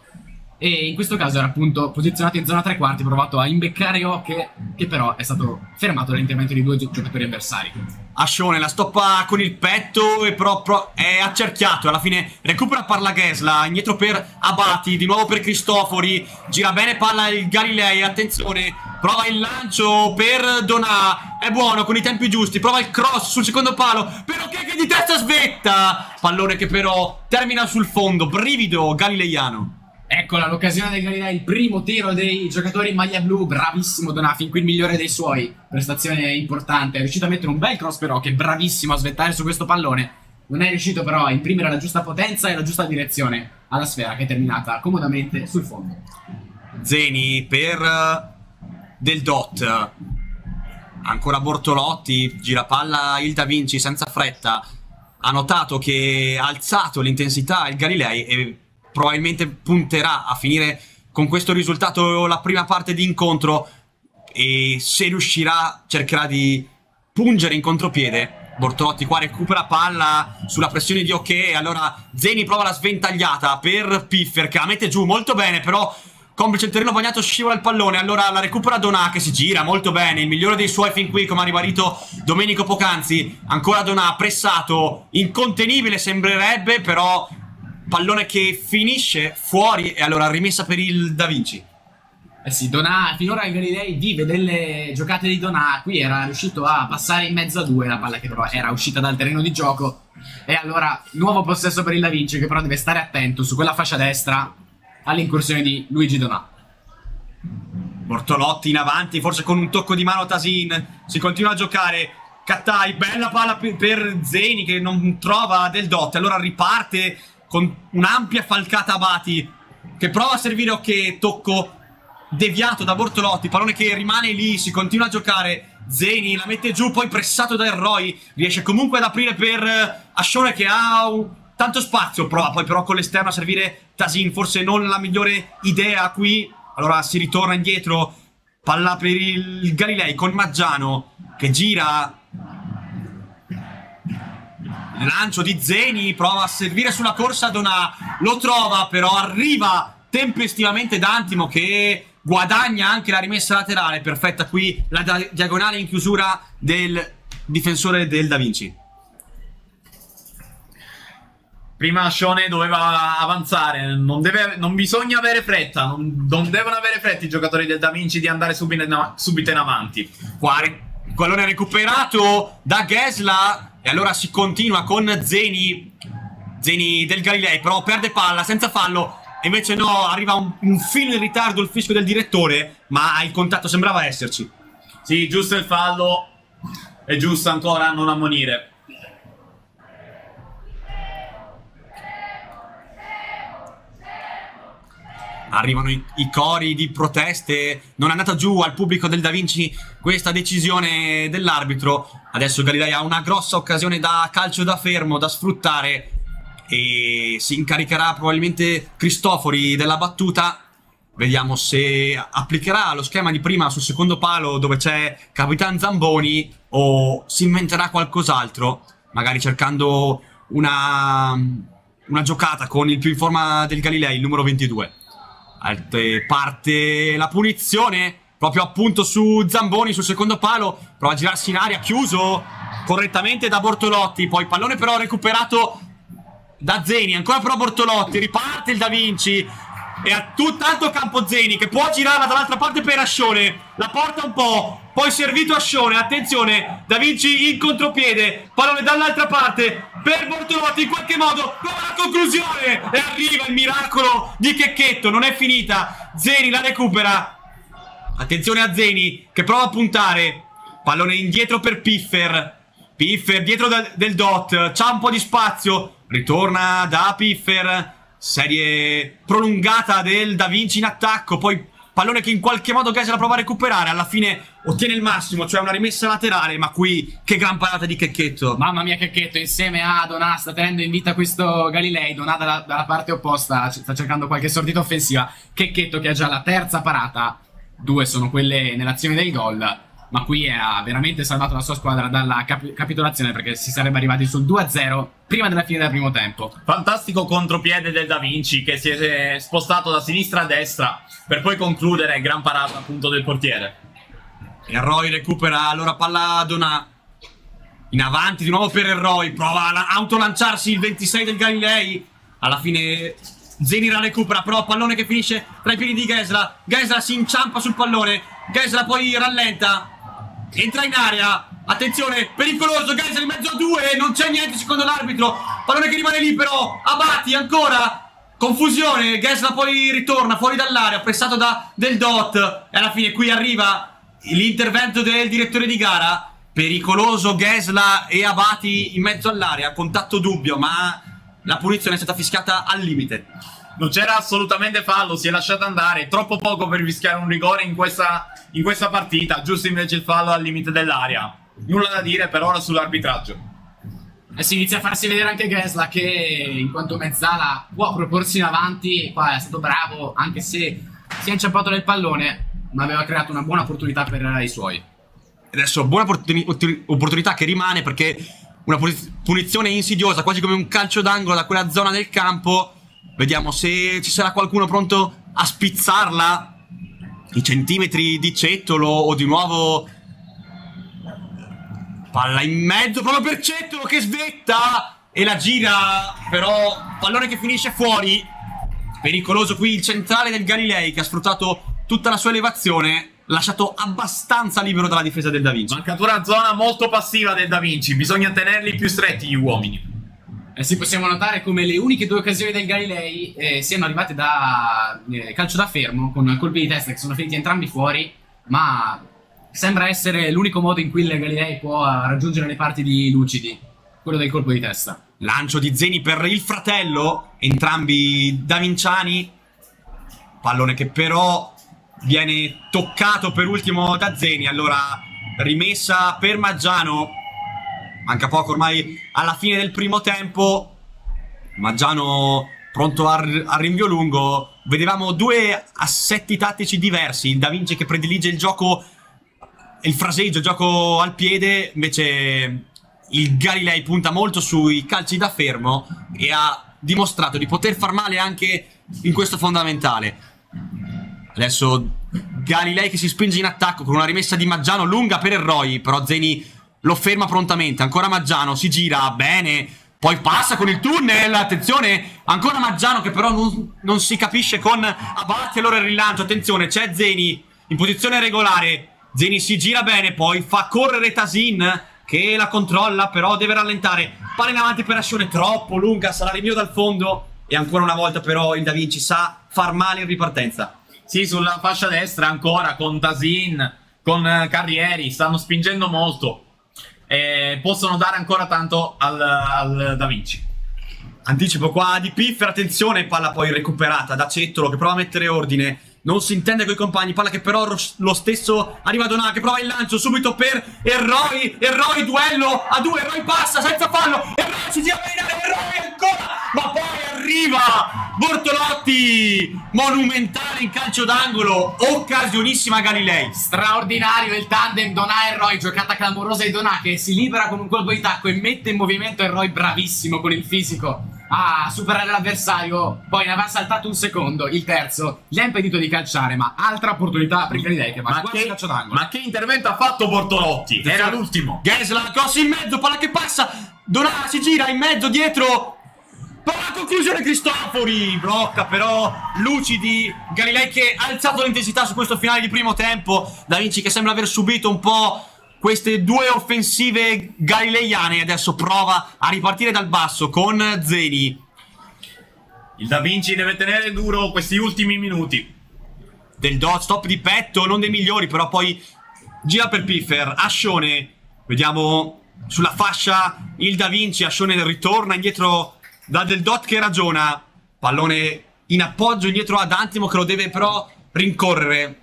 e in questo caso era appunto posizionato in zona tre quarti, provato a imbeccare Oche, che però è stato fermato dall'intervento di due giocatori avversari. Ascione la stoppa con il petto e però, è accerchiato. Alla fine recupera palla Gesla, indietro per Abati, di nuovo per Cristofori. Gira bene palla il Galilei, attenzione. Prova il lancio per Donà, è buono con i tempi giusti. Prova il cross sul secondo palo, però che di testa svetta. Pallone che però termina sul fondo, brivido galileiano. Eccola l'occasione del Galilei, il primo tiro dei giocatori in maglia blu, bravissimo Donà, fin qui il migliore dei suoi, prestazione importante, è riuscito a mettere un bel cross però, che è bravissimo a svettare su questo pallone, non è riuscito però a imprimere la giusta potenza e la giusta direzione alla sfera che è terminata comodamente sul fondo. Zeni per eh, Del Dot, ancora Bortolotti, gira palla il Da Vinci senza fretta, ha notato che ha alzato l'intensità il Galilei e probabilmente punterà a finire con questo risultato la prima parte di incontro e se riuscirà cercherà di pungere in contropiede. Bortolotti qua recupera palla sulla pressione di Ok, allora Zeni prova la sventagliata per Piffer che la mette giù molto bene, però complice il terreno bagnato scivola il pallone, allora la recupera Donà che si gira molto bene, il migliore dei suoi fin qui come ha ribadito Domenico Pocanzi, ancora Donà pressato, incontenibile sembrerebbe, però pallone che finisce fuori e allora rimessa per il Da Vinci. Eh sì, Donà, finora il Galilei vive delle giocate di Donà, qui era riuscito a passare in mezzo a due la palla che però era uscita dal terreno di gioco e allora nuovo possesso per il Da Vinci che però deve stare attento su quella fascia destra all'incursione di Luigi Donà. Bortolotti in avanti, forse con un tocco di mano Tasin, si continua a giocare, Cattai, bella palla per, per Zeni che non trova del dot. Allora riparte con un'ampia falcata a Bati che prova a servire ok, tocco deviato da Bortolotti, pallone che rimane lì, si continua a giocare. Zeni la mette giù, poi pressato da Erroi, riesce comunque ad aprire per Ascione che ha tanto spazio, prova poi però con l'esterno a servire Tasin, forse non la migliore idea qui. Allora si ritorna indietro, palla per il Galilei con Maggiano che gira Lancio di Zeni, prova a servire sulla corsa Donà, lo trova però arriva tempestivamente D'Antimo che guadagna anche la rimessa laterale, perfetta qui la diagonale in chiusura del difensore del Da Vinci. Prima Shone doveva avanzare, non, deve- non bisogna avere fretta, non, non devono avere fretta i giocatori del Da Vinci di andare subito in, subito in avanti. Qua re- il pallone recuperato da Gesla e allora si continua con Zeni, Zeni del Galilei, però perde palla senza fallo. E invece no, arriva un, un filo in ritardo il fischio del direttore, ma il contatto sembrava esserci. Sì, giusto il fallo, è giusto ancora non ammonire. Arrivano i, i cori di proteste. Non è andata giù al pubblico del Da Vinci questa decisione dell'arbitro. Adesso Galilei ha una grossa occasione da calcio da fermo da sfruttare. E si incaricherà probabilmente Cristofori della battuta. Vediamo se applicherà lo schema di prima sul secondo palo dove c'è Capitan Zamboni o si inventerà qualcos'altro, magari cercando una, una giocata con il più in forma del Galilei, il numero 22. Parte la punizione proprio appunto su Zamboni sul secondo palo. Prova a girarsi in aria, chiuso correttamente da Bortolotti. Poi pallone però recuperato da Zeni. Ancora però Bortolotti. Riparte il Da Vinci. E ha tutto tanto campo Zeni che può girarla dall'altra parte per Ascione. La porta un po'. Poi servito Ascione. Attenzione. Da Vinci in contropiede. Pallone dall'altra parte per Bortolotti. In qualche modo con la conclusione. E arriva il miracolo di Checchetto. Non è finita. Zeni la recupera. Attenzione a Zeni che prova a puntare. Pallone indietro per Piffer. Piffer dietro da- del dot. C'ha un po' di spazio. Ritorna da Piffer. Serie prolungata del Da Vinci in attacco. Poi pallone che in qualche modo Gesela prova a recuperare. Alla fine ottiene il massimo, cioè una rimessa laterale. Ma qui che gran parata di Checchetto. Mamma mia, Checchetto insieme a Donà sta tenendo in vita questo Galilei. Donà dalla, dalla parte opposta sta cercando qualche sortita offensiva. Checchetto che ha già la terza parata. Due sono quelle nell'azione del gol. Ma qui ha veramente salvato la sua squadra dalla capi- capitolazione perché si sarebbe arrivati sul 2-0 prima della fine del primo tempo. Fantastico contropiede del Da Vinci che si è spostato da sinistra a destra per poi concludere gran parata appunto del portiere. E Roy recupera allora palla Donà. In avanti di nuovo per Roy. Prova a autolanciarsi il 26 del Galilei. Alla fine Zeni la recupera. Però pallone che finisce tra i piedi di Gesla. Gesla si inciampa sul pallone. Gesla poi rallenta. Entra in area. Attenzione, pericoloso. Gesla in mezzo a due. Non c'è niente secondo l'arbitro. Pallone che rimane lì però. Abati ancora. Confusione. Gesla poi ritorna fuori dall'area. Pressato da Del Dot. E alla fine qui arriva l'intervento del direttore di gara. Pericoloso Gesla e Abati in mezzo all'area. Contatto dubbio, ma la punizione è stata fischiata al limite. Non c'era assolutamente fallo, si è lasciato andare, troppo poco per rischiare un rigore in questa, in questa partita, giusto invece il fallo al limite dell'area. Nulla da dire per ora sull'arbitraggio. E si inizia a farsi vedere anche Gesla che in quanto mezzala può proporsi in avanti. Qua è stato bravo, anche se si è inciampato nel pallone, ma aveva creato una buona opportunità per i suoi. Adesso buona opportunità che rimane perché una puni- punizione insidiosa, quasi come un calcio d'angolo da quella zona del campo. Vediamo se ci sarà qualcuno pronto a spizzarla. I centimetri di Cettolo o di nuovo Palla in mezzo proprio per Cettolo che svetta e la gira, però pallone che finisce fuori. Pericoloso qui il centrale del Galilei che ha sfruttato tutta la sua elevazione, lasciato abbastanza libero dalla difesa del Da Vinci. Mancatura zona molto passiva del Da Vinci, bisogna tenerli più stretti gli uomini. Eh sì, possiamo notare come le uniche due occasioni del Galilei eh, siano arrivate da eh, calcio da fermo, con colpi di testa che sono finiti entrambi fuori, ma sembra essere l'unico modo in cui il Galilei può raggiungere le parti di Lucidi, quello del colpo di testa. Lancio di Zeni per il fratello, entrambi da Vinciani. Pallone che però viene toccato per ultimo da Zeni. Allora rimessa per Maggiano. Manca poco ormai alla fine del primo tempo. Maggiano pronto al, rinvio lungo. Vedevamo due assetti tattici diversi. Il Da Vinci che predilige il gioco, il fraseggio, il gioco al piede. Invece il Galilei punta molto sui calci da fermo e ha dimostrato di poter far male anche in questo fondamentale. Adesso Galilei che si spinge in attacco con una rimessa di Maggiano lunga per Erroi, però Zeni lo ferma prontamente. Ancora Maggiano, si gira bene, poi passa con il tunnel, attenzione, ancora Maggiano che però non, non si capisce con Abatti, allora il rilancio, attenzione, c'è Zeni in posizione regolare, Zeni si gira bene, poi fa correre Tasin che la controlla, però deve rallentare, palla in avanti per azione troppo lunga, sarà rinvio dal fondo e ancora una volta però il Da Vinci sa far male in ripartenza. Sì, sulla fascia destra ancora con Tasin, con eh, Carrieri, stanno spingendo molto. E possono dare ancora tanto al, al Da Vinci. Anticipo qua di Piffer, attenzione, palla poi recuperata da Cettolo che prova a mettere ordine. Non si intende con i compagni, palla che però lo stesso arriva Donà che prova il lancio subito per Erroi, Erroi duello a due, Erroi passa senza fallo, Erroi si gira bene, Erroi ancora, ma poi arriva Bortolotti, monumentale in calcio d'angolo, occasionissima Galilei. Straordinario il tandem Donà Erroi, giocata clamorosa di Donà che si libera con un colpo di tacco e mette in movimento Erroi bravissimo con il fisico a superare l'avversario. Poi ne aveva saltato un secondo, il terzo, gli ha impedito di calciare, ma altra opportunità per Galilei che va Ma che, calcio d'angolo. ma che intervento ha fatto Bortolotti? Era l'ultimo. Gesla, cross in mezzo, palla che passa, Donà si gira in mezzo, dietro, Palla conclusione Cristofori Blocca però Lucidi Galilei che ha alzato l'intensità su questo finale di primo tempo Da Vinci che sembra aver subito un po' queste due offensive galileiane Adesso prova a ripartire dal basso con Zeni Il Da Vinci deve tenere duro questi ultimi minuti. Del dot stop di petto Non dei migliori però poi Gira per Piffer Ascione Vediamo sulla fascia il Da Vinci Ascione ritorna indietro da Del Dot che ragiona Pallone in appoggio indietro ad Antimo che lo deve però rincorrere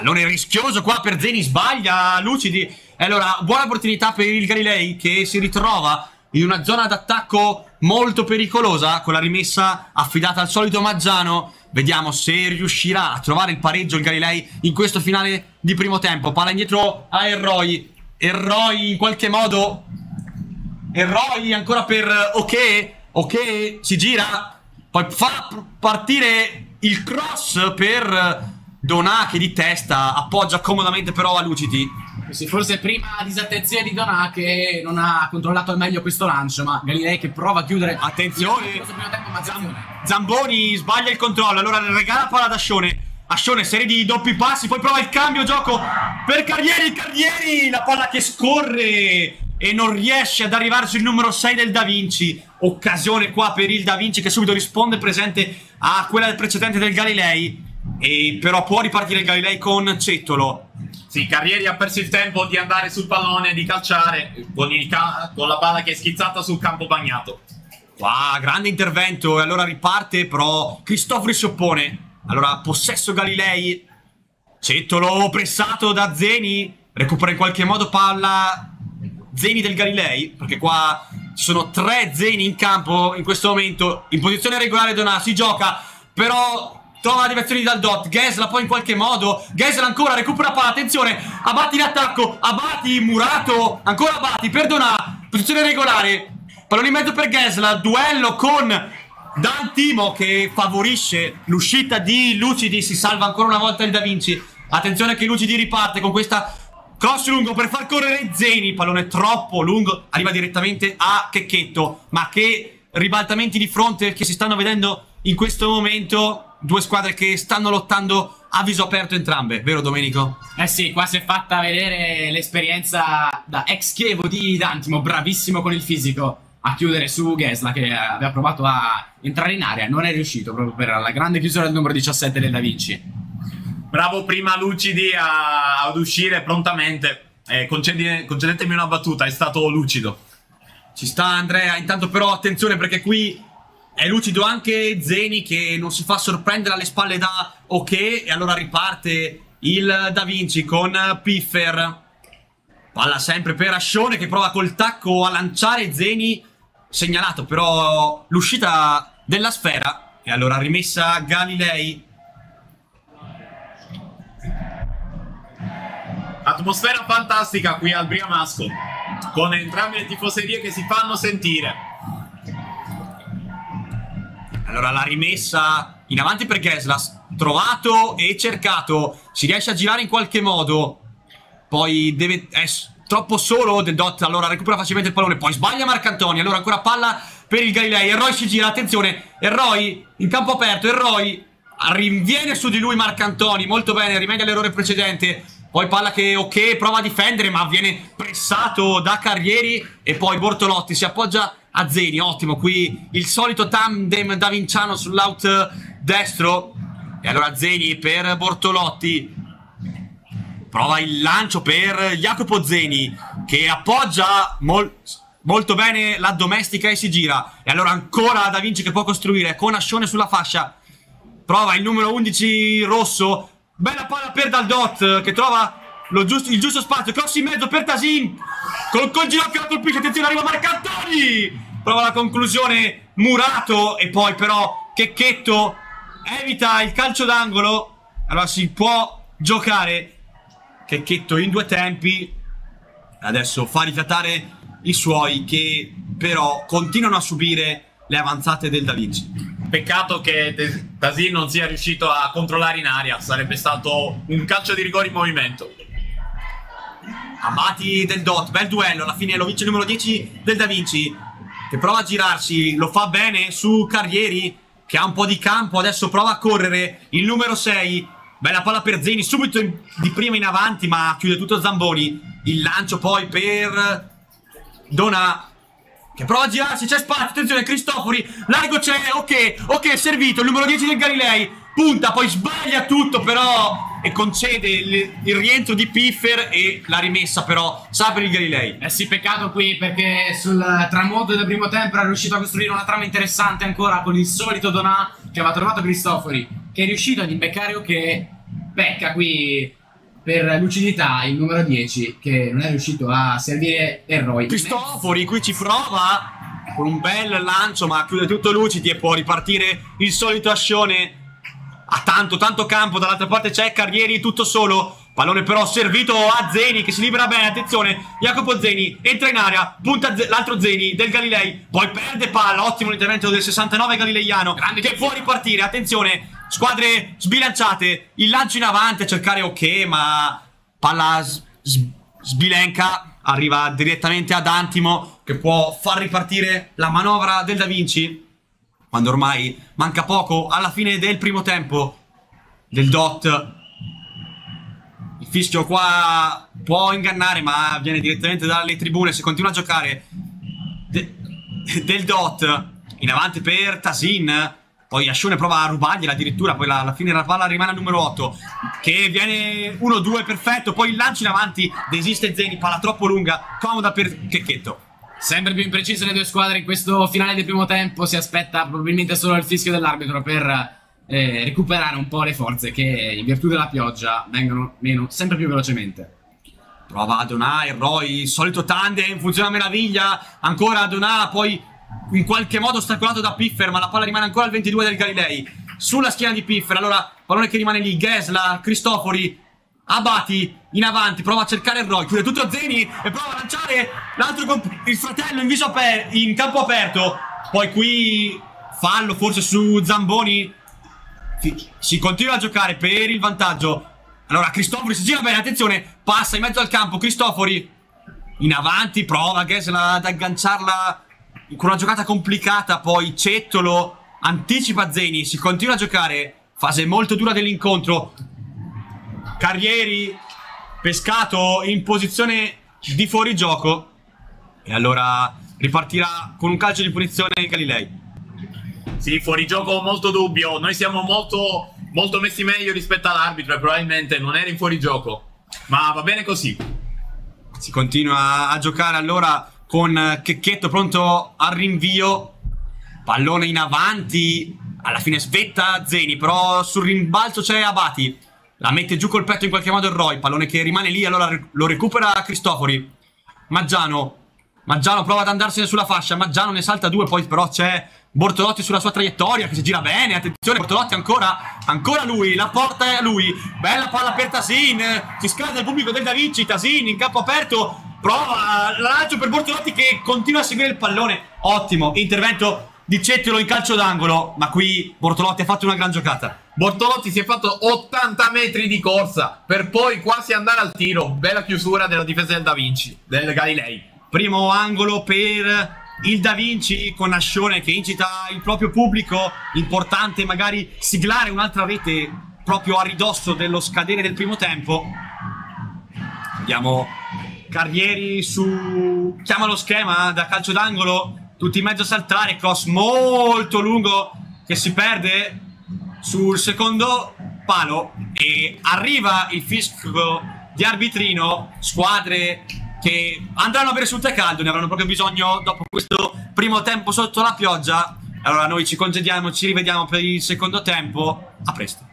Pallone rischioso qua per Zeni, sbaglia Lucidi. Allora buona opportunità per il Galilei che si ritrova in una zona d'attacco molto pericolosa Con la rimessa affidata al solito Maggiano Vediamo se riuscirà a trovare il pareggio il Galilei in questo finale di primo tempo. Palla indietro a Erroi. Erroi in qualche modo Erroi ancora per Ok Ok si gira Poi fa partire il cross per Donà che di testa appoggia comodamente però a Lucidi Sì, forse prima disattenzione di Donà che non ha controllato al meglio questo lancio, ma Galilei che prova a chiudere. Attenzione. Tempo, attenzione. Zamboni sbaglia il controllo Allora regala palla ad Ascione Ascione serie di doppi passi Poi prova il cambio gioco per Carrieri Carrieri la palla che scorre E non riesce ad arrivare sul numero 6 del Da Vinci Occasione qua per il Da Vinci Che subito risponde presente a quella del precedente del Galilei e però può ripartire il Galilei con Cettolo Sì, Carrieri ha perso il tempo di andare sul pallone, di calciare con, il ca- con la palla che è schizzata sul campo bagnato. Qua, grande intervento e allora riparte, però Cristofori si oppone. Allora, possesso Galilei. Cettolo pressato da Zeni. Recupera in qualche modo palla Zeni del Galilei, perché qua ci sono tre Zeni in campo in questo momento. In posizione regolare Donà si gioca, però trova la direzione di Daldot. Gesla poi in qualche modo. Gesla ancora recupera palla, attenzione. Abati in attacco, Abati, Murato, ancora Abati, per Donà. Posizione regolare. Pallone in mezzo per Gesla, duello con Dantimo che favorisce l'uscita di Lucidi, si salva ancora una volta il Da Vinci. Attenzione che Lucidi riparte con questa cross lungo per far correre Zeni, pallone troppo lungo, arriva direttamente a Checchetto, ma che ribaltamenti di fronte che si stanno vedendo in questo momento, due squadre che stanno lottando a viso aperto entrambe, vero Domenico? Eh sì, qua si è fatta vedere l'esperienza da ex Chievo di Dantimo, bravissimo con il fisico a chiudere su Gesla che aveva provato a entrare in area, non è riuscito proprio per la grande chiusura del numero 17 del Da Vinci. Bravo prima Lucidi a- ad uscire prontamente. Eh, concedi- concedetemi una battuta, è stato lucido. Ci sta Andrea, intanto però attenzione perché qui è lucido anche Zeni che non si fa sorprendere alle spalle da Ok e allora riparte il Da Vinci con Piffer. Palla sempre per Ascione che prova col tacco a lanciare Zeni. Segnalato però l'uscita della sfera e allora rimessa Galilei. Atmosfera fantastica qui al Briamasco, con entrambe le tifoserie che si fanno sentire. Allora la rimessa in avanti per Geslas. Trovato e cercato. Si riesce a girare in qualche modo. Poi deve... È troppo solo del Dot. Allora recupera facilmente il pallone. Poi sbaglia Marcantoni. Allora ancora palla per il Galilei. Erroi si gira. Attenzione. Erroi in campo aperto. Erroi rinviene su di lui Marcantoni. Molto bene. Rimedia l'errore precedente. Poi palla che ok, prova a difendere, ma viene pressato da Carrieri. E poi Bortolotti si appoggia a Zeni. Ottimo, qui il solito tandem da Vinciano sull'out destro. E allora Zeni per Bortolotti. Prova il lancio per Jacopo Zeni che appoggia mol- molto bene la domestica e si gira. E allora ancora Da Vinci che può costruire con Ascione sulla fascia. Prova il numero 11 rosso. Bella palla per Daldot che trova giusto- il giusto spazio. Cross in mezzo per Tasin. Col, col ginocchio la colpisce. Attenzione, arriva Marcantoni. Prova la conclusione Murato. E poi però Checchetto evita il calcio d'angolo. Allora si può giocare. Checchetto in due tempi. Adesso fa rifiatare i suoi che però continuano a subire le avanzate del Da Vinci. Peccato che Tasin non sia riuscito a controllare in aria, sarebbe stato un calcio di rigore in movimento. Amati del Dot, bel duello, alla fine lo vince il numero 10 del Da Vinci che prova a girarsi, lo fa bene su Carrieri che ha un po' di campo, adesso prova a correre il numero 6, bella palla per Zeni, subito in- di prima in avanti ma chiude tutto Zamboni, il lancio poi per Dona che prova a girarsi, c'è spazio, attenzione Cristofori, largo c'è, ok, ok, è servito, il numero 10 del Galilei, punta, poi sbaglia tutto però e concede il, il rientro di Piffer e la rimessa però sa per il Galilei. Eh sì, peccato qui perché sul tramonto del primo tempo era riuscito a costruire una trama interessante ancora con il solito Donà che aveva trovato Cristofori, che è riuscito ad imbeccare ok, pecca qui per lucidità il numero 10 che non è riuscito a servire eroi. Cristofori qui ci prova con un bel lancio ma chiude tutto Lucidi e può ripartire il solito Ascione. Ha tanto tanto campo dall'altra parte c'è Carrieri tutto solo. Pallone però servito a Zeni che si libera bene attenzione. Jacopo Zeni entra in area punta l'altro Zeni del Galilei. Poi perde palla ottimo l'intervento del 69 galileiano Grande che può ripartire attenzione squadre sbilanciate il lancio in avanti a cercare ok ma palla sbilenca arriva direttamente ad Antimo che può far ripartire la manovra del Da Vinci quando ormai manca poco alla fine del primo tempo del Dot. Il fischio qua può ingannare ma viene direttamente dalle tribune se continua a giocare de- del Dot in avanti per Tasin poi Ascione prova a rubargliela addirittura poi la- alla fine la palla rimane al numero 8 che viene 1-2 perfetto poi il lancio in avanti desiste Zeni palla troppo lunga comoda per Checchetto Sempre più imprecise le due squadre in questo finale del primo tempo. Si aspetta probabilmente solo il fischio dell'arbitro per eh, recuperare un po' le forze che in virtù della pioggia vengono meno sempre più velocemente. Prova Adonà, Roy, solito tandem, funziona a meraviglia. Ancora Adonà, poi in qualche modo ostacolato da Piffer, ma la palla rimane ancora al 22 del Galilei. Sulla schiena di Piffer, allora pallone che rimane lì, Gesla, Cristofori, Abati in avanti, prova a cercare Roy, chiude tutto Zeni e prova a lanciare l'altro il fratello in aper- in campo aperto. Poi qui fallo forse su Zamboni. Si continua a giocare per il vantaggio. Allora Cristofori si gira bene, attenzione, passa in mezzo al campo, Cristofori in avanti, prova Gesla ad agganciarla con una giocata complicata, poi Cettolo anticipa Zeni, si continua a giocare, fase molto dura dell'incontro. Carrieri pescato in posizione di fuorigioco e allora ripartirà con un calcio di punizione Galilei. Sì, fuori gioco molto dubbio. Noi siamo molto molto messi meglio rispetto all'arbitro e probabilmente non era in fuorigioco. Ma va bene così. Si continua a giocare allora con Checchetto pronto al rinvio. Pallone in avanti. Alla fine svetta Zeni, però sul rimbalzo c'è Abati. La mette giù col petto in qualche modo il Roy. Pallone che rimane lì, allora lo recupera Cristofori. Maggiano. Maggiano prova ad andarsene sulla fascia. Maggiano ne salta due, poi però c'è Bortolotti sulla sua traiettoria che si gira bene. Attenzione, Bortolotti ancora. Ancora lui. La porta è a lui. Bella palla per Tasin. Si scalda il pubblico del Da Vinci. Tasin in campo aperto. Prova la lancio per Bortolotti che continua a seguire il pallone. Ottimo. Intervento di Cettolo in calcio d'angolo. Ma qui Bortolotti ha fatto una gran giocata. Bortolotti si è fatto 80 metri di corsa per poi quasi andare al tiro. Bella chiusura della difesa del Da Vinci, del Galilei. Primo angolo per il Da Vinci con Ascione che incita il proprio pubblico. Importante magari siglare un'altra rete proprio a ridosso dello scadere del primo tempo. Vediamo Carrieri su... chiama lo schema da calcio d'angolo. Tutti in mezzo a saltare. Cross molto lungo che si perde sul secondo palo. E arriva il fisco di arbitrino. Squadre che andranno a bere sul tè caldo, ne avranno proprio bisogno dopo questo primo tempo sotto la pioggia. Allora noi ci congediamo, ci rivediamo per il secondo tempo. A presto.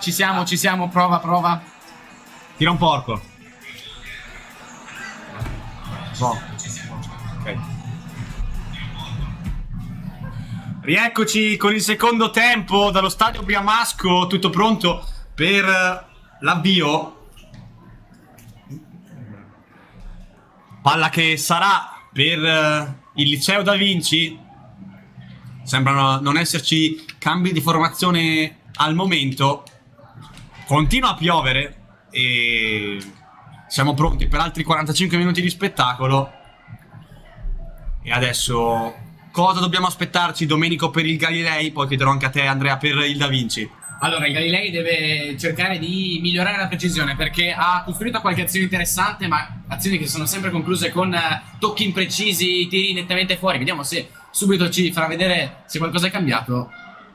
Ci siamo, ci siamo, prova, prova. Tira un porco. No. Rieccoci con il secondo tempo dallo stadio Briamasco, tutto pronto per eh, l'avvio. Palla che sarà per eh, il liceo da Vinci. Sembrano non esserci cambi di formazione al momento. Continua a piovere e siamo pronti per altri 45 minuti di spettacolo. E adesso cosa dobbiamo aspettarci Domenico per il Galilei? Poi chiederò anche a te Andrea per il Da Vinci. Allora, il Galilei deve cercare di migliorare la precisione perché ha costruito qualche azione interessante, ma azioni che sono sempre concluse con eh, tocchi imprecisi, tiri nettamente fuori. Vediamo se subito ci farà vedere se qualcosa è cambiato.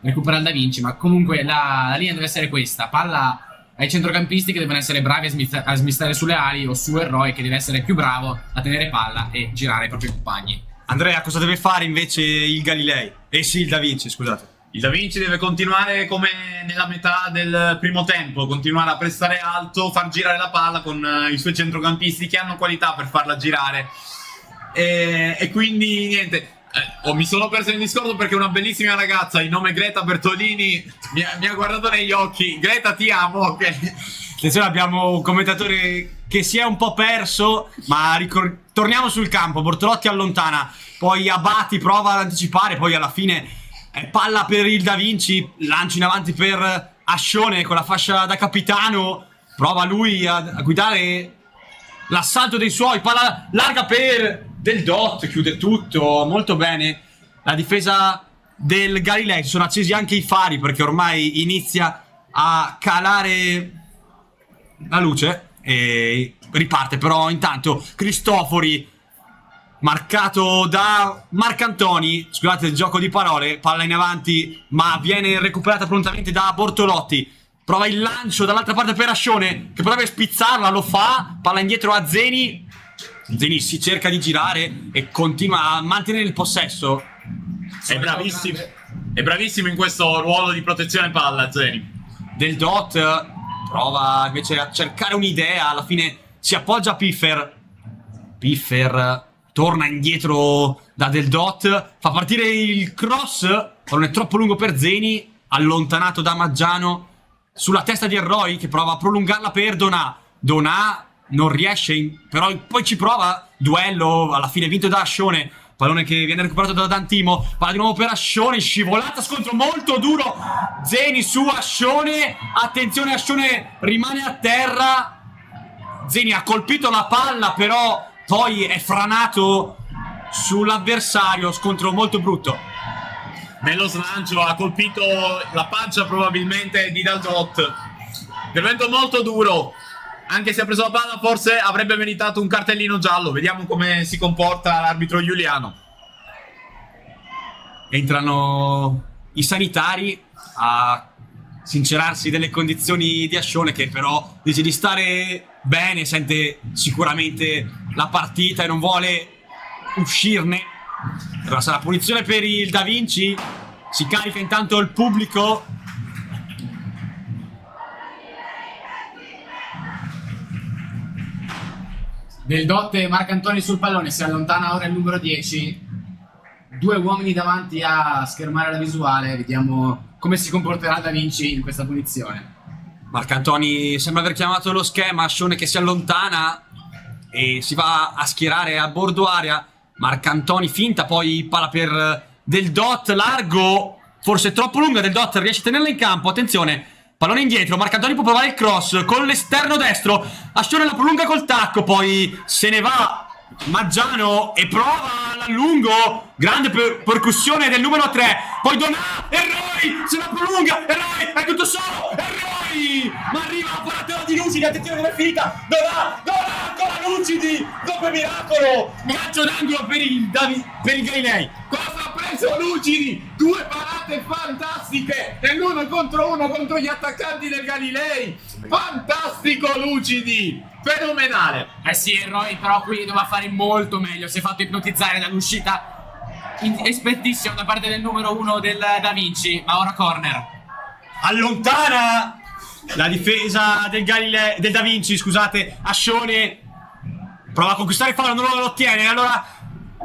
Recupera il Da Vinci, ma comunque la, la linea deve essere questa. Palla ai centrocampisti che devono essere bravi a, smist- a smistare sulle ali o su Eroi che deve essere più bravo a tenere palla e girare i propri compagni. Andrea, cosa deve fare invece il Galilei? Eh sì, il Da Vinci, scusate. Il Da Vinci deve continuare come nella metà del primo tempo, continuare a prestare alto, far girare la palla con eh, i suoi centrocampisti che hanno qualità per farla girare. E, e quindi niente, eh, oh, mi sono perso nel discorso perché una bellissima ragazza, il nome Greta Bertolini, mi ha, mi ha guardato negli occhi. Greta, ti amo, ok? Attenzione, abbiamo un commentatore che si è un po' perso, ma torniamo sul campo. Bortolotti allontana, poi Abati prova ad anticipare, poi alla fine è palla per il Da Vinci, lancio in avanti per Ascione con la fascia da capitano, prova lui a, a guidare l'assalto dei suoi, palla larga per Del Dot, chiude tutto, molto bene. La difesa del Galilei, sono accesi anche i fari perché ormai inizia a calare la luce e riparte però intanto Cristofori marcato da Marcantoni scusate il gioco di parole palla in avanti ma viene recuperata prontamente da Bortolotti prova il lancio dall'altra parte per Ascione che potrebbe spizzarla lo fa palla indietro a Zeni Zeni si cerca di girare e continua a mantenere il possesso È bravissimo. È bravissimo in questo ruolo di protezione palla, Zeni. del Dot prova invece a cercare un'idea alla fine si appoggia a Piffer Piffer torna indietro da Del Dot fa partire il cross non è troppo lungo per Zeni allontanato da Maggiano sulla testa di Erroi che prova a prolungarla per Donà Donà non riesce in- però poi ci prova duello alla fine vinto da Ascione pallone che viene recuperato da Dantimo palla di nuovo per Ascione scivolata scontro molto duro Zeni su Ascione attenzione Ascione rimane a terra Zeni ha colpito la palla però poi è franato sull'avversario scontro molto brutto Nello slancio ha colpito la pancia probabilmente di Daldot. Intervento molto duro. Anche se ha preso la palla, forse avrebbe meritato un cartellino giallo. Vediamo come si comporta l'arbitro Giuliano. entrano i sanitari a sincerarsi delle condizioni di Ascione che però dice di stare bene, sente sicuramente la partita e non vuole uscirne. Allora sarà punizione per il Da Vinci, si carica intanto il pubblico. Del Dot e Marcantoni sul pallone, si allontana ora il numero 10. Due uomini davanti a schermare la visuale, vediamo come si comporterà Da Vinci in questa punizione. Marcantoni sembra aver chiamato lo schema, Ascione che si allontana e si va a schierare a bordo area. Marcantoni finta, poi palla per Del Dot largo, forse troppo lunga Del Dot, riesce a tenerla in campo, attenzione. Pallone indietro, Marcantoni può provare il cross con l'esterno destro. Ascione la prolunga col tacco, poi se ne va Maggiano e prova all'allungo. Grande per- percussione del numero 3. Poi Donà, Erroi, se la prolunga, Erroi, è tutto solo, Erroi. Ma arriva la parata di Lucidi, attenzione dove è finita. Donà, Donà, ancora Lucidi, dopo miracolo. Calcio d'angolo per il, Davi- per il Galilei. Cosa ha preso Lucidi? Due parate fantastiche! E l'uno contro uno contro gli attaccanti del Galilei! Fantastico Lucidi! Fenomenale! Eh sì, Roy però qui doveva fare molto meglio, si è fatto ipnotizzare dall'uscita espertissima da parte del numero 1 del Da Vinci, ma ora corner. allontana la difesa del, Galile- del Da Vinci, scusate, Ascione prova a conquistare fallo, non lo ottiene, allora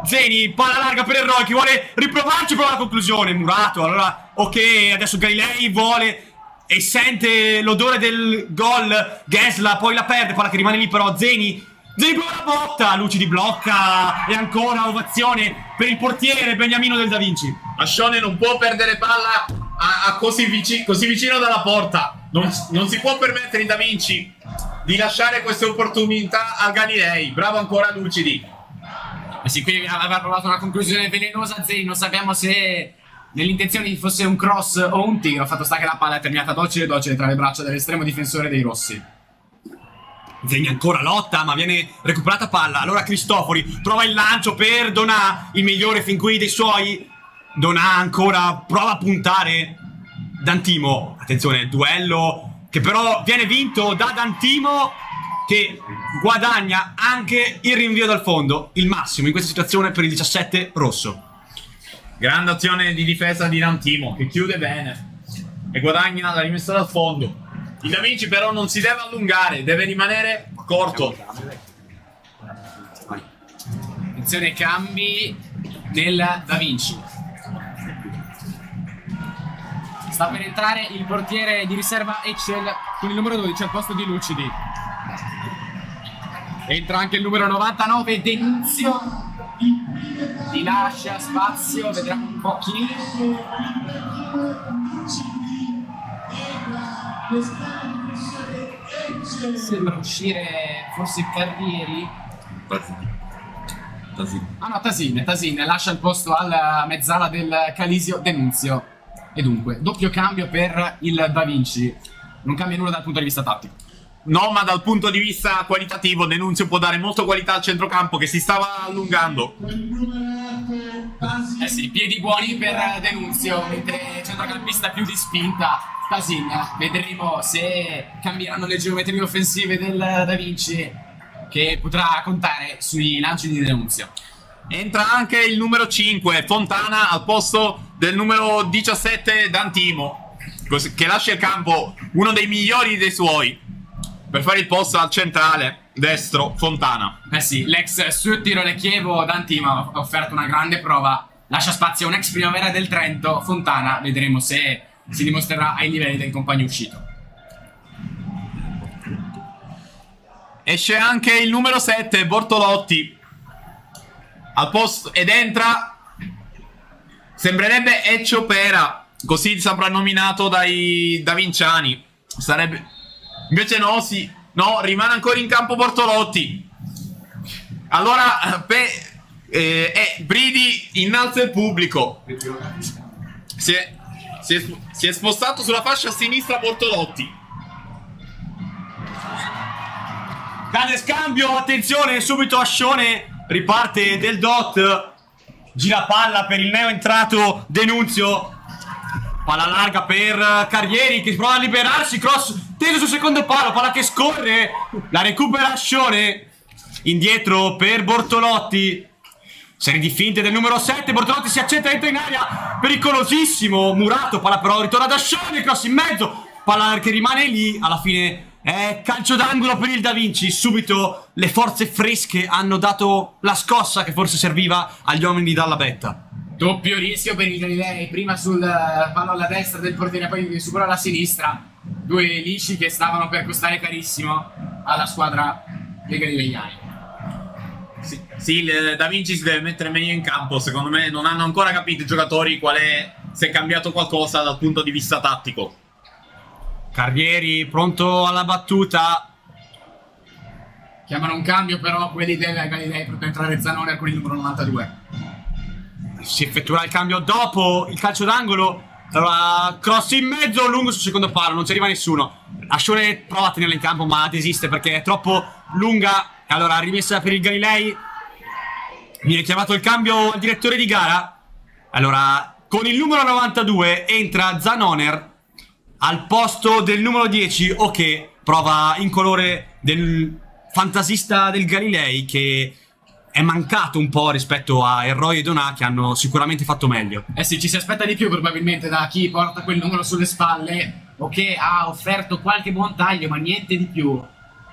Zeni, palla larga per Eroi, che vuole riprovarci, prova la conclusione, Murato, allora ok, adesso Galilei vuole e sente l'odore del gol, Gesla poi la perde, palla che rimane lì però Zeni, Zeni prova la botta, Lucidi blocca e ancora ovazione per il portiere Beniamino del Da Vinci. Ascione non può perdere palla a, a così, vici- così vicino dalla porta. Non, non si può permettere in Da Vinci di lasciare queste opportunità a Galilei. Bravo ancora Lucidi. Eh sì, qui aveva provato una conclusione velenosa Zeni, non sappiamo se nell'intenzione fosse un cross o un tiro, fatto sta che la palla è terminata docile docile tra le braccia dell'estremo difensore dei rossi. Zegna ancora lotta, ma viene recuperata palla. Allora Cristofori prova il lancio per Donà, il migliore fin qui dei suoi. Donà ancora prova a puntare. Dantimo, attenzione, duello che però viene vinto da Dantimo che guadagna anche il rinvio dal fondo, il massimo in questa situazione per il 17 rosso. Grande azione di difesa di Nantimo che chiude bene e guadagna la rimessa dal fondo. Il Da Vinci però non si deve allungare, deve rimanere corto. Attenzione cambi del Da Vinci. Sta per entrare il portiere di riserva Excel con il numero 12 al posto di Lucidi. Entra anche il numero 99 Denunzio. Ti lascia spazio, vedremo un po' chi. Sembra uscire forse Carrieri. Ah no, Tasin, Tasin lascia il posto alla mezzala del Calisio Denunzio. E dunque, doppio cambio per il Da Vinci. Non cambia nulla dal punto di vista tattico. No, ma dal punto di vista qualitativo Denunzio può dare molta qualità al centrocampo che si stava allungando. Eh sì, piedi buoni per Denunzio, mentre centrocampista più di spinta. Tasin, vedremo se cambieranno le geometrie offensive del Da Vinci, che potrà contare sui lanci di Denunzio. Entra anche il numero 5, Fontana, al posto del numero 17, Dantimo, che lascia il campo uno dei migliori dei suoi, per fare il posto al centrale destro, Fontana. Eh sì, l'ex Suttiro Chievo D'Antimo ha offerto una grande prova. Lascia spazio a un ex primavera del Trento, Fontana. Vedremo se si dimostrerà ai livelli del compagno uscito. Esce anche il numero 7, Bortolotti, al posto, ed entra, sembrerebbe Eccio Pera, così soprannominato dai da Vinciani. Sarebbe... Invece no, sì, no, rimane ancora in campo Bortolotti. Allora, pe, eh, eh, Bridi innalza il pubblico. Si è, si, è, si è spostato sulla fascia sinistra Bortolotti. Grande scambio, attenzione, subito Ascione riparte del dot. Gira palla per il neo entrato Denunzio. Palla larga per Carrieri che prova a liberarsi, cross teso sul secondo palo, palla che scorre, la recupera Ascione. Indietro per Bortolotti. Serie di finte del numero 7, Bortolotti si accetta entra in aria, pericolosissimo, Murato, palla però ritorna da Ascione, cross in mezzo, palla che rimane lì, alla fine è calcio d'angolo per il Da Vinci, subito le forze fresche hanno dato la scossa che forse serviva agli uomini di Dalla Betta. Doppio rischio per il Galilei, prima sul eh, palo alla destra del portiere, poi su quello alla sinistra. Due lisci che stavano per costare carissimo alla squadra dei Galileiani. Sì, sì, il Da Vinci si deve mettere meglio in campo. Secondo me non hanno ancora capito i giocatori qual è, se è cambiato qualcosa dal punto di vista tattico. Carrieri pronto alla battuta. Chiamano un cambio però quelli del Galilei per entrare Zanone con il numero 92. Si effettuerà il cambio dopo il calcio d'angolo. Allora, cross in mezzo, lungo sul secondo palo, non ci arriva nessuno. Ascione prova a tenerla in campo, ma desiste perché è troppo lunga. Allora, rimessa per il Galilei. Viene chiamato il cambio al direttore di gara. Allora, con il numero 92 entra Zanoner al posto del numero 10, ok, prova in colore del fantasista del Galilei che è mancato un po' rispetto a Erroi e Donà che hanno sicuramente fatto meglio. Eh sì, ci si aspetta di più probabilmente da chi porta quel numero sulle spalle. o che ha offerto qualche buon taglio, ma niente di più.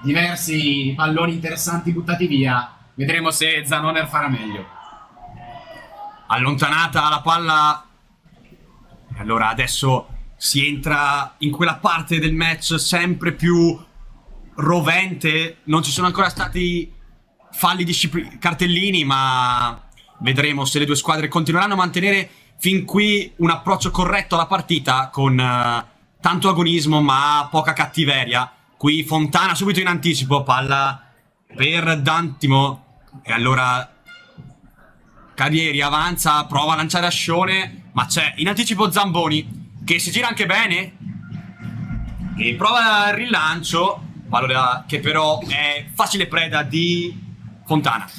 Diversi palloni interessanti buttati via. Vedremo se Zanoner farà meglio. allontanata la palla. E allora adesso si entra in quella parte del match sempre più rovente. Non ci sono ancora stati falli discipli- cartellini, ma vedremo se le due squadre continueranno a mantenere fin qui un approccio corretto alla partita con eh, tanto agonismo ma poca cattiveria. Qui Fontana subito in anticipo, palla per Dantimo. E allora Carrieri avanza, prova a lanciare Ascione, ma c'è in anticipo Zamboni che si gira anche bene e prova il rilancio, palla che però è facile preda di Fontana.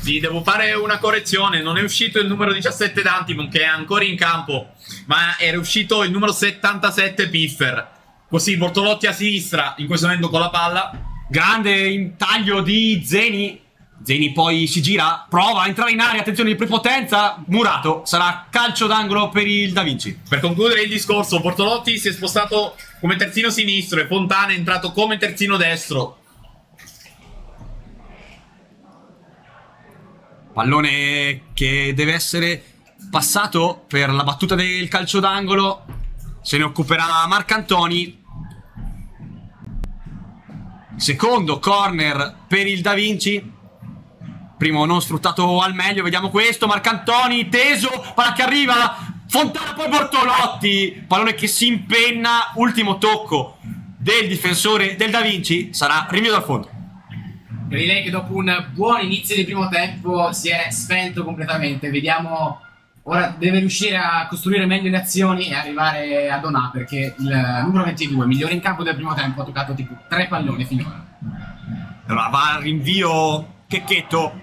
Sì, devo fare una correzione. Non è uscito il numero 17 Dantimon, che è ancora in campo, ma era uscito il numero 77 Piffer. Così Bortolotti a sinistra, in questo momento con la palla. Grande intaglio di Zeni. Zeni poi si gira, prova a entrare in area, attenzione di prepotenza. Murato, sarà calcio d'angolo per il Da Vinci. Per concludere il discorso, Bortolotti si è spostato come terzino sinistro e Fontana è entrato come terzino destro. Pallone che deve essere passato per la battuta del calcio d'angolo. Se ne occuperà Marcantoni. Secondo corner per il Da Vinci. Primo non sfruttato al meglio, vediamo questo. Marcantoni teso, palla che arriva. Fontana poi Bortolotti. Pallone che si impenna. Ultimo tocco del difensore del Da Vinci. Sarà rinvio dal fondo. Direi che dopo un buon inizio di primo tempo si è spento completamente. Vediamo. Ora deve riuscire a costruire meglio le azioni e arrivare a Donà perché il numero 22, migliore in campo del primo tempo, ha toccato tipo tre palloni finora. Allora va al rinvio Checchetto.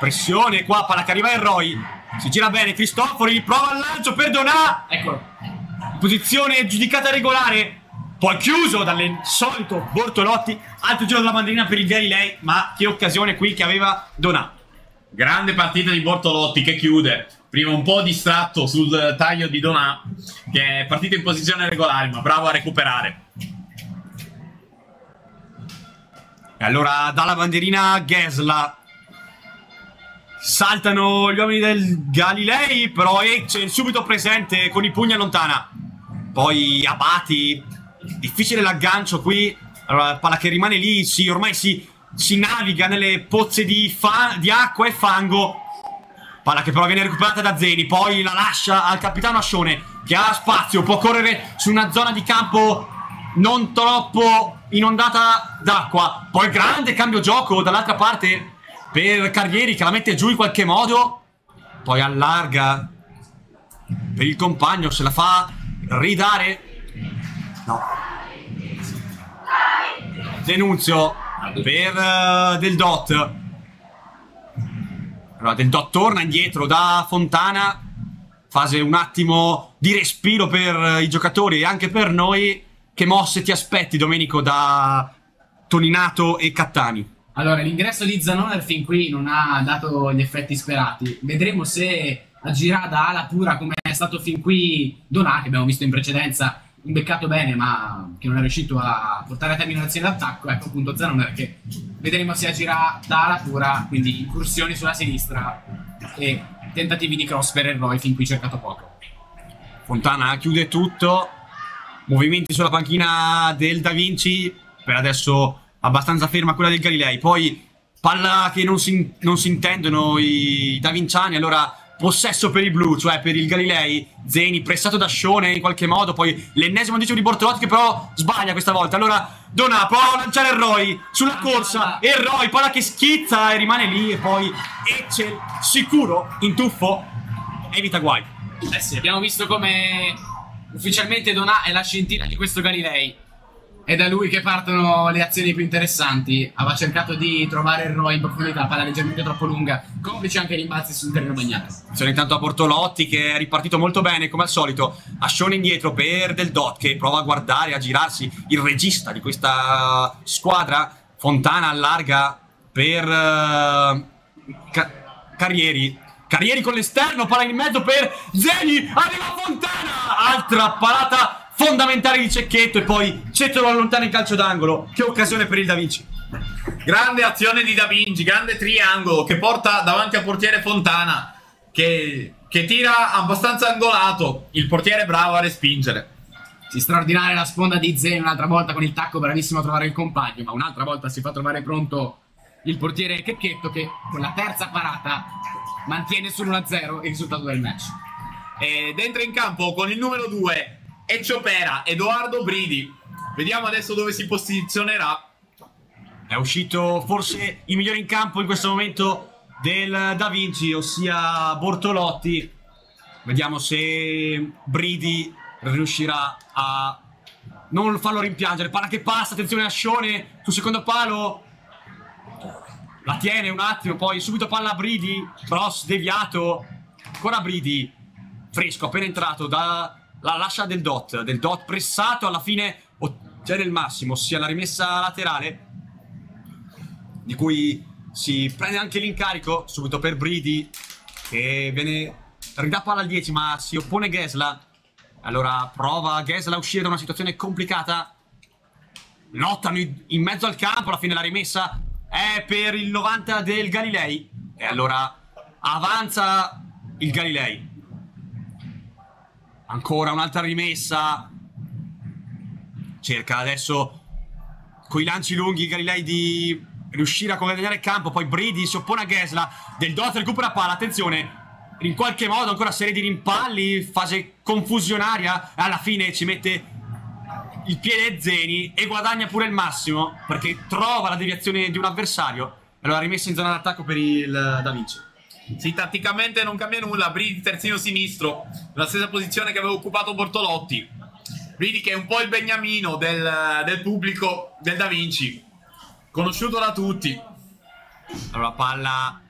Pressione qua, palla che arriva Erroi. Si gira bene Cristofori, prova il lancio per Donà. Eccolo. Posizione giudicata regolare. Poi chiuso dalle solito Bortolotti. Altro giro della bandierina per il Galilei. Ma che occasione qui che aveva Donà. Grande partita di Bortolotti che chiude. Prima un po' distratto sul taglio di Donà, che è partito in posizione regolare, ma bravo a recuperare. E allora dalla bandierina Gesla. Saltano gli uomini del Galilei, però Etchen subito presente con i pugni allontana. Poi Abati, difficile l'aggancio qui. Allora, palla che rimane lì, sì, ormai si, si naviga nelle pozze di, di acqua e fango. Palla che però viene recuperata da Zeni, poi la lascia al capitano Ascione, che ha spazio, può correre su una zona di campo non troppo inondata d'acqua. Poi grande cambio gioco dall'altra parte per Carrieri che la mette giù in qualche modo. Poi allarga per il compagno, se la fa ridare. No. Denunzio per eh, Del Dot. Allora, Del Dot torna indietro da Fontana. Fase un attimo di respiro per eh, i giocatori e anche per noi. Che mosse ti aspetti, Domenico, da Toninato e Cattani? Allora, l'ingresso di Zanoner fin qui non ha dato gli effetti sperati. Vedremo se agirà da ala pura come è stato fin qui Donà, che abbiamo visto in precedenza, imbeccato bene, ma che non è riuscito a portare a termine l'azione d'attacco. Ecco appunto Zanoner che vedremo se agirà da ala pura, quindi incursioni sulla sinistra e tentativi di cross per Erroi fin qui cercato poco. Fontana chiude tutto. Movimenti sulla panchina del Da Vinci. Per adesso abbastanza ferma quella del Galilei. Poi palla che non si, non si intendono i Da Vinciani. Allora possesso per i blu, cioè per il Galilei. Zeni pressato da Scione in qualche modo. Poi l'ennesimo anticipo di Bortolotti che però sbaglia questa volta. Allora Donà prova a lanciare Erroi sulla corsa. Erroi, palla che schizza e rimane lì. E poi Ecce sicuro in tuffo. Evita guai. Eh sì, abbiamo visto come ufficialmente Donà è la scintilla di questo Galilei. È da lui che partono le azioni più interessanti. Aveva cercato di trovare il Roy in profondità, palla leggermente troppo lunga, complice anche rimbalzi sul terreno bagnato. Attenzione intanto a Bortolotti che è ripartito molto bene come al solito. Ascione indietro per Del Dot che prova a guardare, a girarsi. Il regista di questa squadra. Fontana allarga per eh, Ca- Carrieri. Carrieri con l'esterno, palla in mezzo per Zeni. Arriva Fontana. Altra parata fondamentale di Cecchetto e poi Cecchetto lo allontana in calcio d'angolo. Che occasione per il Da Vinci. Grande azione di Da Vinci, grande triangolo che porta davanti al portiere Fontana che, che tira abbastanza angolato. Il portiere è bravo a respingere. Si straordinaria la sponda di Zeni un'altra volta con il tacco bravissimo a trovare il compagno, ma un'altra volta si fa trovare pronto il portiere Checchetto che con la terza parata mantiene sull'1-0 il risultato del match. Ed entra in campo con il numero 2 Ecciopera, Edoardo Bridi. Vediamo adesso dove si posizionerà. È uscito forse il migliore in campo in questo momento del Da Vinci, ossia Bortolotti. Vediamo se Bridi riuscirà a non farlo rimpiangere. Palla che passa, attenzione a Scione sul secondo palo. La tiene un attimo, poi subito palla a Bridi. Cross deviato. Ancora Bridi. Fresco, appena entrato. Da, la lascia del dot. Del dot pressato. Alla fine ottiene il massimo, ossia la rimessa laterale. Di cui si prende anche l'incarico. Subito per Bridi. Che viene. Ridà palla al 10, ma si oppone Gesla. Allora prova Gesla a uscire da una situazione complicata. Lottano in mezzo al campo. Alla fine la rimessa è per il 90 del Galilei. E allora avanza il Galilei. Ancora un'altra rimessa. Cerca adesso con i lanci lunghi il Galilei di riuscire a guadagnare il campo. Poi Bridi si oppone a Gesla. Del Dot recupera palla. Attenzione. In qualche modo ancora serie di rimpalli. Fase confusionaria. Alla fine ci mette il piede Zeni e guadagna pure il massimo perché trova la deviazione di un avversario. Allora rimessa in zona d'attacco per il Da Vinci. Sì, tatticamente non cambia nulla. Bridi terzino sinistro, la stessa posizione che aveva occupato Bortolotti. Bridi che è un po' il beniamino del, del pubblico del Da Vinci, conosciuto da tutti. Allora palla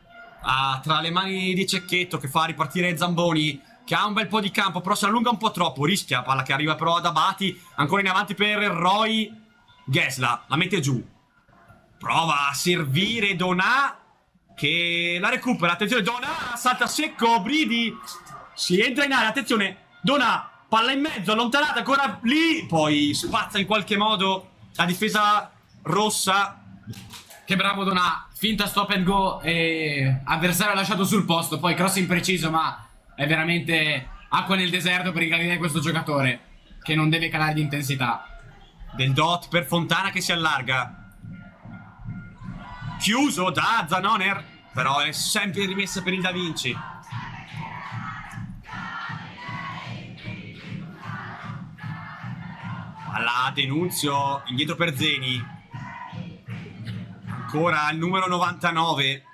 ah, tra le mani di Cecchetto che fa ripartire Zamboni che ha un bel po' di campo però si allunga un po' troppo, rischia palla che arriva però ad Abati, ancora in avanti per Roy Gesla, la mette giù. Prova a servire Donà che la recupera, attenzione Donà salta secco, Bridi si entra in area, attenzione Donà, palla in mezzo, allontanata ancora lì, poi spazza in qualche modo la difesa rossa Che bravo Donà, finta stop and go e avversario lasciato sul posto, poi cross impreciso ma è veramente acqua nel deserto per Galilei questo giocatore che non deve calare di intensità. del dot per Fontana che si allarga. Chiuso da Zanoner, però è sempre rimessa per il Da Vinci. Alla Denunzio, indietro per Zeni. Ancora il numero 99.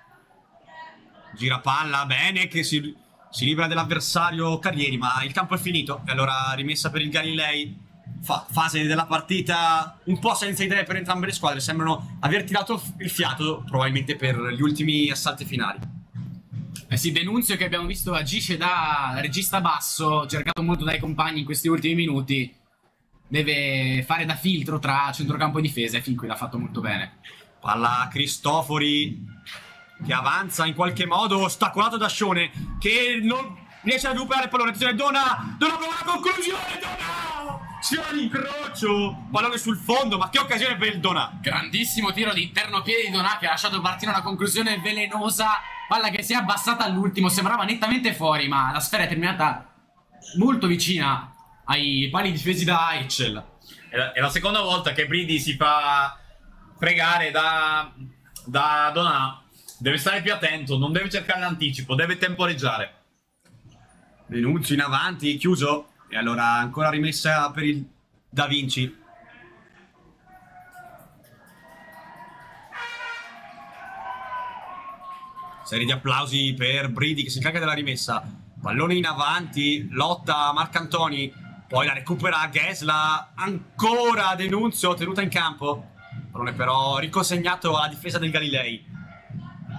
Gira palla, bene, che si, si libera dell'avversario Carrieri, ma il campo è finito. E allora rimessa per il Galilei. Fa- fase della partita un po' senza idee per entrambe le squadre. Sembrano aver tirato il fiato, probabilmente per gli ultimi assalti finali. Eh sì, Denunzio che abbiamo visto agisce da regista basso, cercato molto dai compagni in questi ultimi minuti. Deve fare da filtro tra centrocampo e difesa e fin qui l'ha fatto molto bene. Palla Cristofori che avanza in qualche modo, ostacolato da Scione che non riesce a recuperare il pallone. Attenzione, Dona, Dona prova la conclusione, Dona! Sfiora l'incrocio, pallone sul fondo, ma che occasione per il Dona! Grandissimo tiro di interno piede di Donà che ha lasciato partire una conclusione velenosa. Palla che si è abbassata all'ultimo, sembrava nettamente fuori, ma la sfera è terminata molto vicina ai pali difesi da Eichel. È la, è la seconda volta che Bridi si fa fregare da, da Donà. Deve stare più attento, non deve cercare l'anticipo, deve temporeggiare. Denunzio in avanti, chiuso. E allora ancora rimessa per il Da Vinci. Serie di applausi per Bridi che si incarica della rimessa. Pallone in avanti, lotta Marcantoni. Poi la recupera Gesla. Ancora Denunzio tenuta in campo. Pallone però riconsegnato alla difesa del Galilei.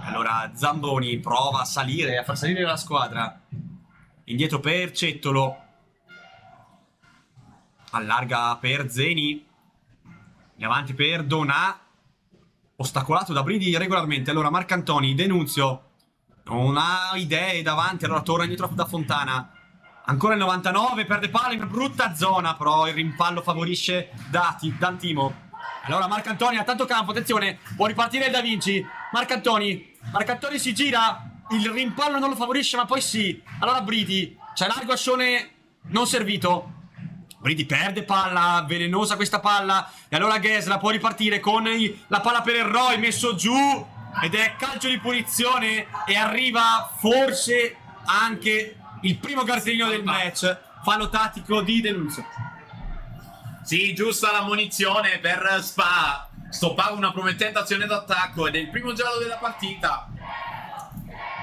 Allora Zamboni prova a salire, a far salire la squadra. Indietro per Cettolo. Allarga per Zeni. In avanti per Donà. Ostacolato da Bridi regolarmente. Allora Marcantoni, Denunzio. Non ha idee davanti. Allora torna indietro da Fontana. Ancora il 99, perde palla in brutta zona, però il rimpallo favorisce Dati, Dantimo. Allora Marcantoni ha tanto campo, attenzione, può ripartire Da Vinci. Marcantoni, Marcantoni si gira, il rimpallo non lo favorisce, ma poi sì. Allora Briti, c'è largo ascione non servito. Briti perde palla, velenosa questa palla. E allora Gesla può ripartire con la palla per Erroi messo giù. Ed è calcio di punizione. E arriva forse anche il primo cartellino del match. Fallo tattico di Denunzio. Sì, giusta la munizione per Spa. Stoppava una promettente azione d'attacco ed è il primo giallo della partita.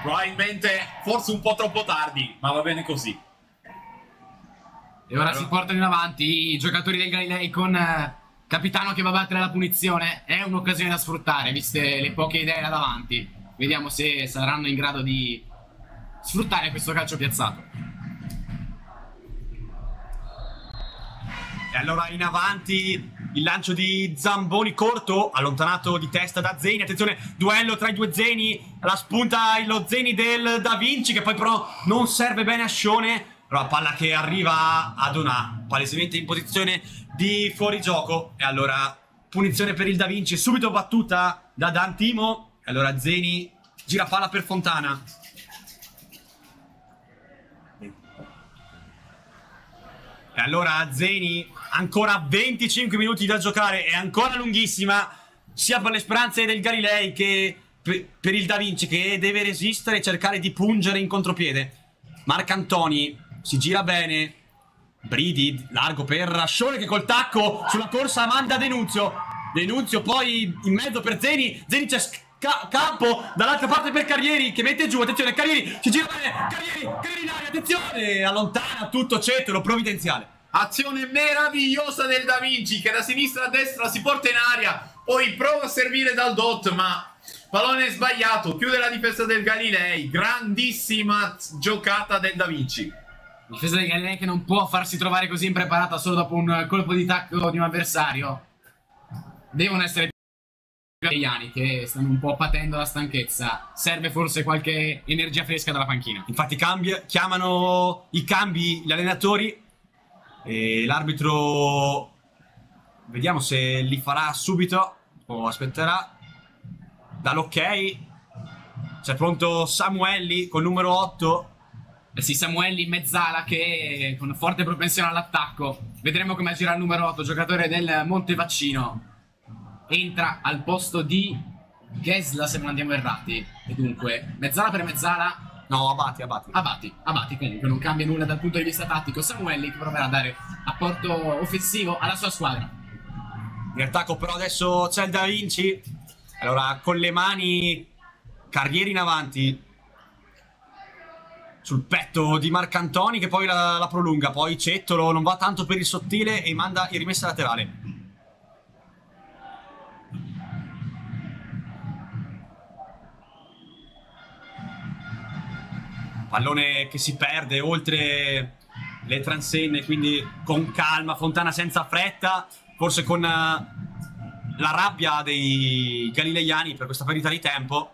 Probabilmente, forse un po' troppo tardi, ma va bene così. E ora si portano in avanti i giocatori del Galilei con eh, Capitano che va a battere la punizione. È un'occasione da sfruttare, viste le poche idee là davanti. Vediamo se saranno in grado di sfruttare questo calcio piazzato. E allora in avanti il lancio di Zamboni corto, allontanato di testa da Zeni. Attenzione, duello tra i due Zeni. La spunta lo Zeni del Da Vinci, che poi però non serve bene a Scione. Allora, palla che arriva a Donà, palesemente in posizione di fuorigioco. E allora, punizione per il Da Vinci, subito battuta da Dantimo. E allora Zeni gira palla per Fontana. E allora Zeni, ancora 25 minuti da giocare, è ancora lunghissima, sia per le speranze del Galilei che pe- per il Da Vinci che deve resistere e cercare di pungere in contropiede. Marcantoni si gira bene, Bridi, largo per Rascione che col tacco sulla corsa manda Denunzio. Denunzio poi in mezzo per Zeni, Zeni c'è sca- campo dall'altra parte per Carrieri che mette giù, attenzione Carrieri, si gira bene, Carrieri, Carrieri in aria, attenzione, allontana tutto cetro provvidenziale. Azione meravigliosa del Da Vinci che da sinistra a destra si porta in aria, poi prova a servire dal dot, ma pallone sbagliato, chiude la difesa del Galilei. Grandissima giocata del Da Vinci. Difesa del Galilei che non può farsi trovare così impreparata solo dopo un colpo di tacco di un avversario. Devono essere italiani che stanno un po' patendo la stanchezza. Serve forse qualche energia fresca dalla panchina. Infatti cambia- chiamano i cambi gli allenatori e l'arbitro vediamo se li farà subito o aspetterà. Dall'ok c'è pronto Samuelli con numero 8 Eh sì, Samuelli in mezzala che con forte propensione all'attacco. Vedremo come agirà il numero 8, giocatore del Montevaccino. Entra al posto di Gesla se non andiamo errati. E dunque, mezzala per mezzala, No, Abati, Abati. Abati, Abati comunque non cambia nulla dal punto di vista tattico. Samuelli che proverà a dare apporto offensivo alla sua squadra. In attacco però adesso c'è il Da Vinci. Allora con le mani Carrieri in avanti. Sul petto di Marcantoni che poi la, la prolunga. Poi Cettolo non va tanto per il sottile e manda in rimessa laterale. Pallone che si perde oltre le transenne, quindi con calma, Fontana senza fretta, forse con eh, la rabbia dei galileiani per questa perdita di tempo,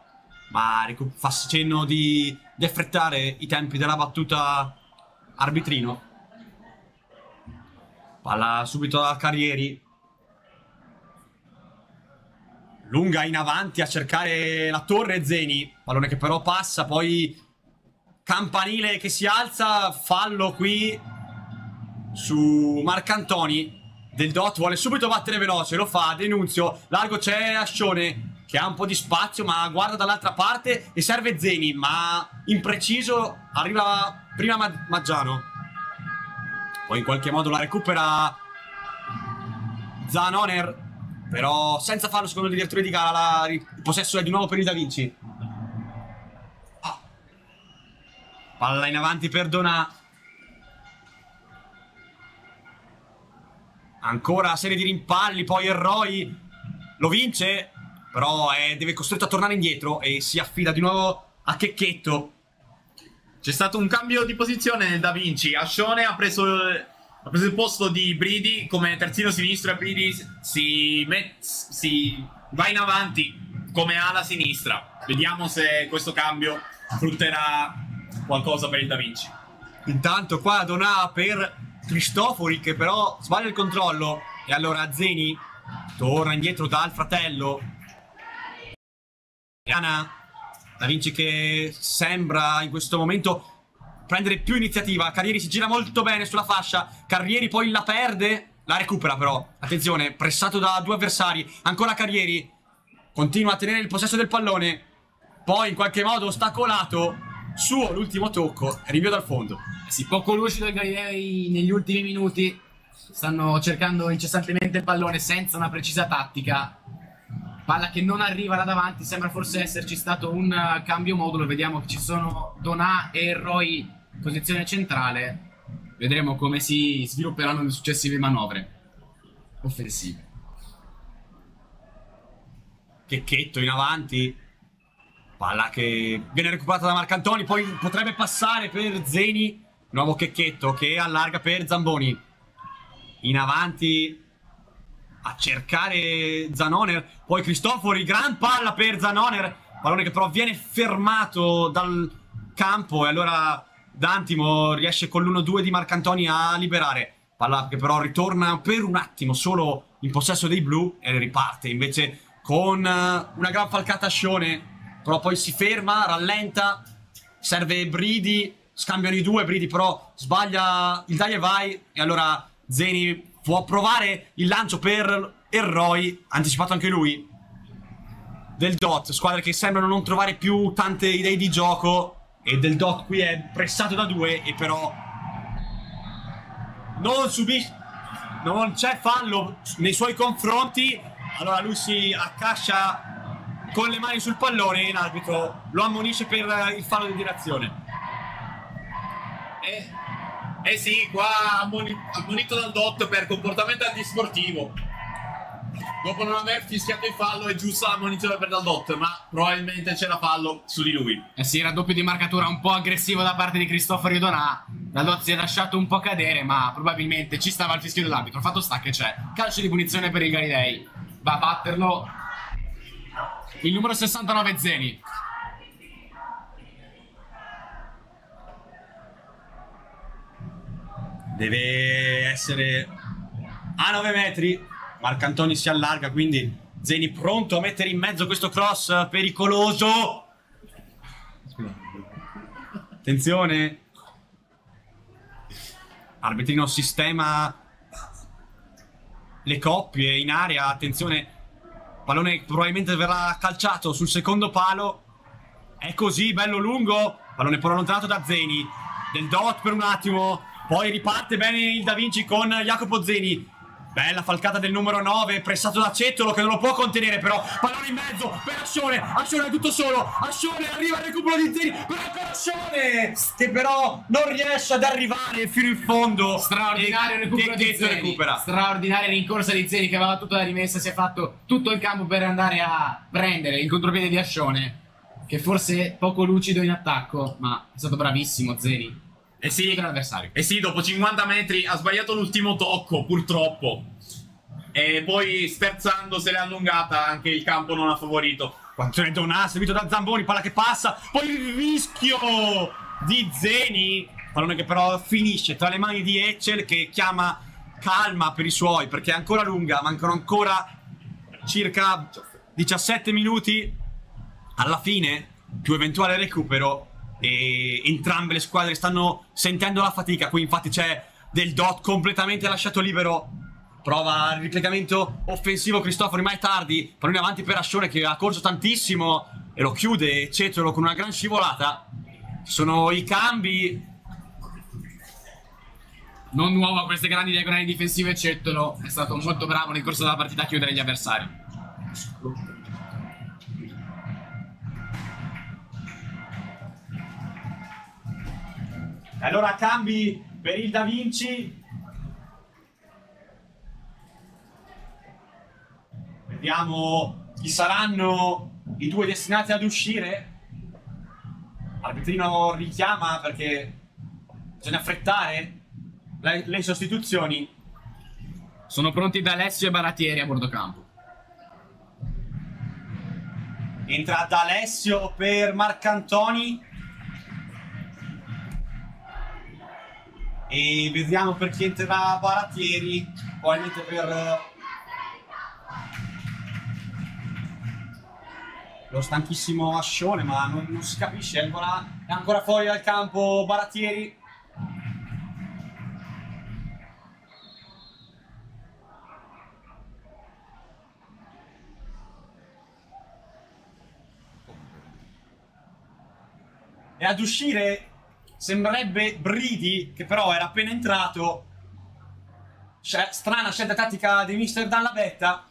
ma fa cenno di, affrettare i tempi della battuta arbitrino. Palla subito da Carrieri. Lunga in avanti a cercare la torre Zeni. Pallone che però passa, poi Campanile che si alza, fallo qui su Marcantoni. Del Dot vuole subito battere veloce, lo fa, denunzio. Largo c'è Ascione che ha un po' di spazio ma guarda dall'altra parte e serve Zeni, ma impreciso arriva prima Ma- Maggiano. Poi in qualche modo la recupera Zanoner, però senza farlo secondo il direttore di gara il possesso è di nuovo per il Da Vinci. Palla in avanti per Donà. Ancora serie di rimpalli, poi Erroi lo vince, però è, deve costretto a tornare indietro e si affida di nuovo a Checchetto. C'è stato un cambio di posizione nel Da Vinci. Ascione ha preso, ha preso il posto di Bridi come terzino sinistro e Bridi si, met- si va in avanti come ala sinistra. Vediamo se questo cambio frutterà qualcosa per il Da Vinci. Intanto qua Donà per Cristofori che però sbaglia il controllo e allora Zeni torna indietro dal fratello. Diana Da Vinci che sembra in questo momento prendere più iniziativa. Carrieri si gira molto bene sulla fascia. Carrieri poi la perde. La recupera però. Attenzione, pressato da due avversari. Ancora Carrieri. Continua a tenere il possesso del pallone. Poi in qualche modo ostacolato. Suo l'ultimo tocco. Rinvio dal fondo. Sì, poco lucido i Galilei negli ultimi minuti. Stanno cercando incessantemente il pallone senza una precisa tattica. Palla che non arriva là davanti. Sembra forse esserci stato un uh, cambio modulo. Vediamo che ci sono Donà e Roy in posizione centrale. Vedremo come si svilupperanno le successive manovre offensive. Checchetto in avanti. Palla che viene recuperata da Marcantoni. Poi potrebbe passare per Zeni. Nuovo Checchetto che allarga per Zamboni. In avanti a cercare Zanoner. Poi Cristofori, gran palla per Zanoner. Pallone che però viene fermato dal campo. E allora D'Antimo riesce con l'1-2 di Marcantoni a liberare. Palla che però ritorna per un attimo solo in possesso dei blu e riparte invece con una gran falcata Scione. Però poi si ferma, rallenta, serve Bridi, scambiano i due, Bridi però sbaglia il dai e vai e allora Zeni può provare il lancio per Erroi, anticipato anche lui, del Dot, squadre che sembrano non trovare più tante idee di gioco e del Dot qui è pressato da due e però non subisce, non c'è fallo nei suoi confronti, allora lui si accascia con le mani sul pallone e l'arbitro lo ammonisce per il fallo di direzione. Eh, eh sì, qua ammoni- ammonito dal DOT per comportamento antisportivo. Dopo non aver fischiato il fallo è giusto l'ammonizione per dal DOT, ma probabilmente c'era fallo su di lui. Eh sì, raddoppio di marcatura un po' aggressivo da parte di Cristoforo Donà. Dall'Ot si è lasciato un po' cadere, ma probabilmente ci stava il fischio dell'arbitro. Fatto sta che c'è. Calcio di punizione per il Galilei. Va a batterlo. Il numero 69 Zeni. Deve essere a 9 metri. Marcantoni si allarga, quindi Zeni pronto a mettere in mezzo questo cross pericoloso. Attenzione. Arbitrino sistema le coppie in area. Attenzione. Pallone probabilmente verrà calciato sul secondo palo. È così, bello lungo. Pallone però allontanato da Zeni. Del dot per un attimo. Poi riparte bene il Da Vinci con Jacopo Zeni. Bella falcata del numero 9, pressato da Cettolo che non lo può contenere però. Pallone in mezzo per Ascione. Ascione è tutto solo. Ascione arriva il recupero di Zeni. Però ancora Ascione che però non riesce ad arrivare fino in fondo. Straordinario E- recupero di Zeni. recupera. Straordinaria rincorsa di Zeni che aveva tutta la rimessa. Si è fatto tutto il campo per andare a prendere il contropiede di Ascione. Che forse è poco lucido in attacco, ma è stato bravissimo Zeni. Eh sì, eh sì, dopo 50 metri ha sbagliato l'ultimo tocco, purtroppo. E poi sterzando se l'è allungata, anche il campo non ha favorito. Attenzione Donà, seguito da Zamboni, palla che passa, poi il rischio di Zeni, pallone che però finisce tra le mani di Etchel che chiama calma per i suoi perché è ancora lunga, mancano ancora circa 17 minuti alla fine, più eventuale recupero e entrambe le squadre stanno sentendo la fatica, qui infatti c'è del Dot completamente lasciato libero Prova il ripiegamento offensivo Cristofori, ma è tardi. Pallone avanti per Ascione che ha corso tantissimo e lo chiude Cetolo con una gran scivolata. Sono i cambi. Non nuovo queste grandi diagonali difensive, Cettolo è stato molto bravo nel corso della partita a chiudere gli avversari. Allora cambi per il Da Vinci. Vediamo chi saranno i due destinati ad uscire. Arbitrino richiama perché bisogna affrettare le, le sostituzioni. Sono pronti da Alessio e Baratieri a bordo campo. Entra da Alessio per Marcantoni. E vediamo per chi entrerà Barattieri, probabilmente per eh, lo stanchissimo Ascione, ma non, non si capisce, è ancora, è ancora fuori dal campo Barattieri. E ad uscire sembrerebbe Bridi, che però era appena entrato. Cioè, strana scelta tattica di Mister Dallabetta.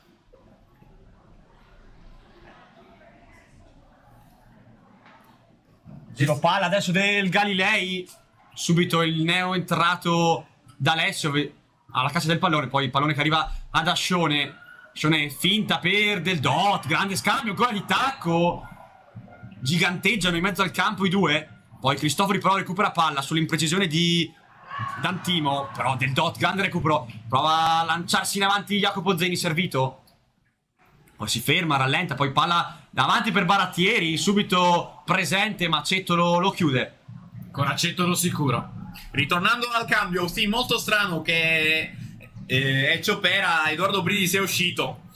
Giro palla adesso del Galilei. Subito il neo entrato da Alessio alla caccia del pallone. Poi il pallone che arriva ad Ascione. Ascione finta per Del Dot. Grande scambio, ancora di tacco. Giganteggiano in mezzo al campo i due. Poi Cristofori però recupera palla sull'imprecisione di Dantimo. Però Del Dot, grande recupero. Prova a lanciarsi in avanti Jacopo Zeni servito. Poi si ferma, rallenta, poi palla davanti per Barattieri, subito presente, ma Cettolo lo chiude. Con Acettolo sicuro. Ritornando al cambio, sì, molto strano che eh, Eccio Pera, Edoardo Bridi sia uscito.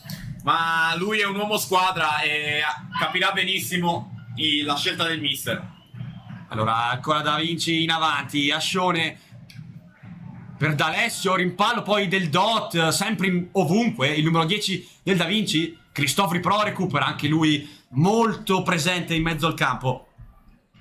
Ma lui è un uomo squadra e capirà benissimo la scelta del mister. Allora, ancora Da Vinci in avanti, Ascione per D'Alessio, rimpallo poi del Dot, sempre in- ovunque, il numero 10 del Da Vinci. Cristofri però recupera, anche lui molto presente in mezzo al campo.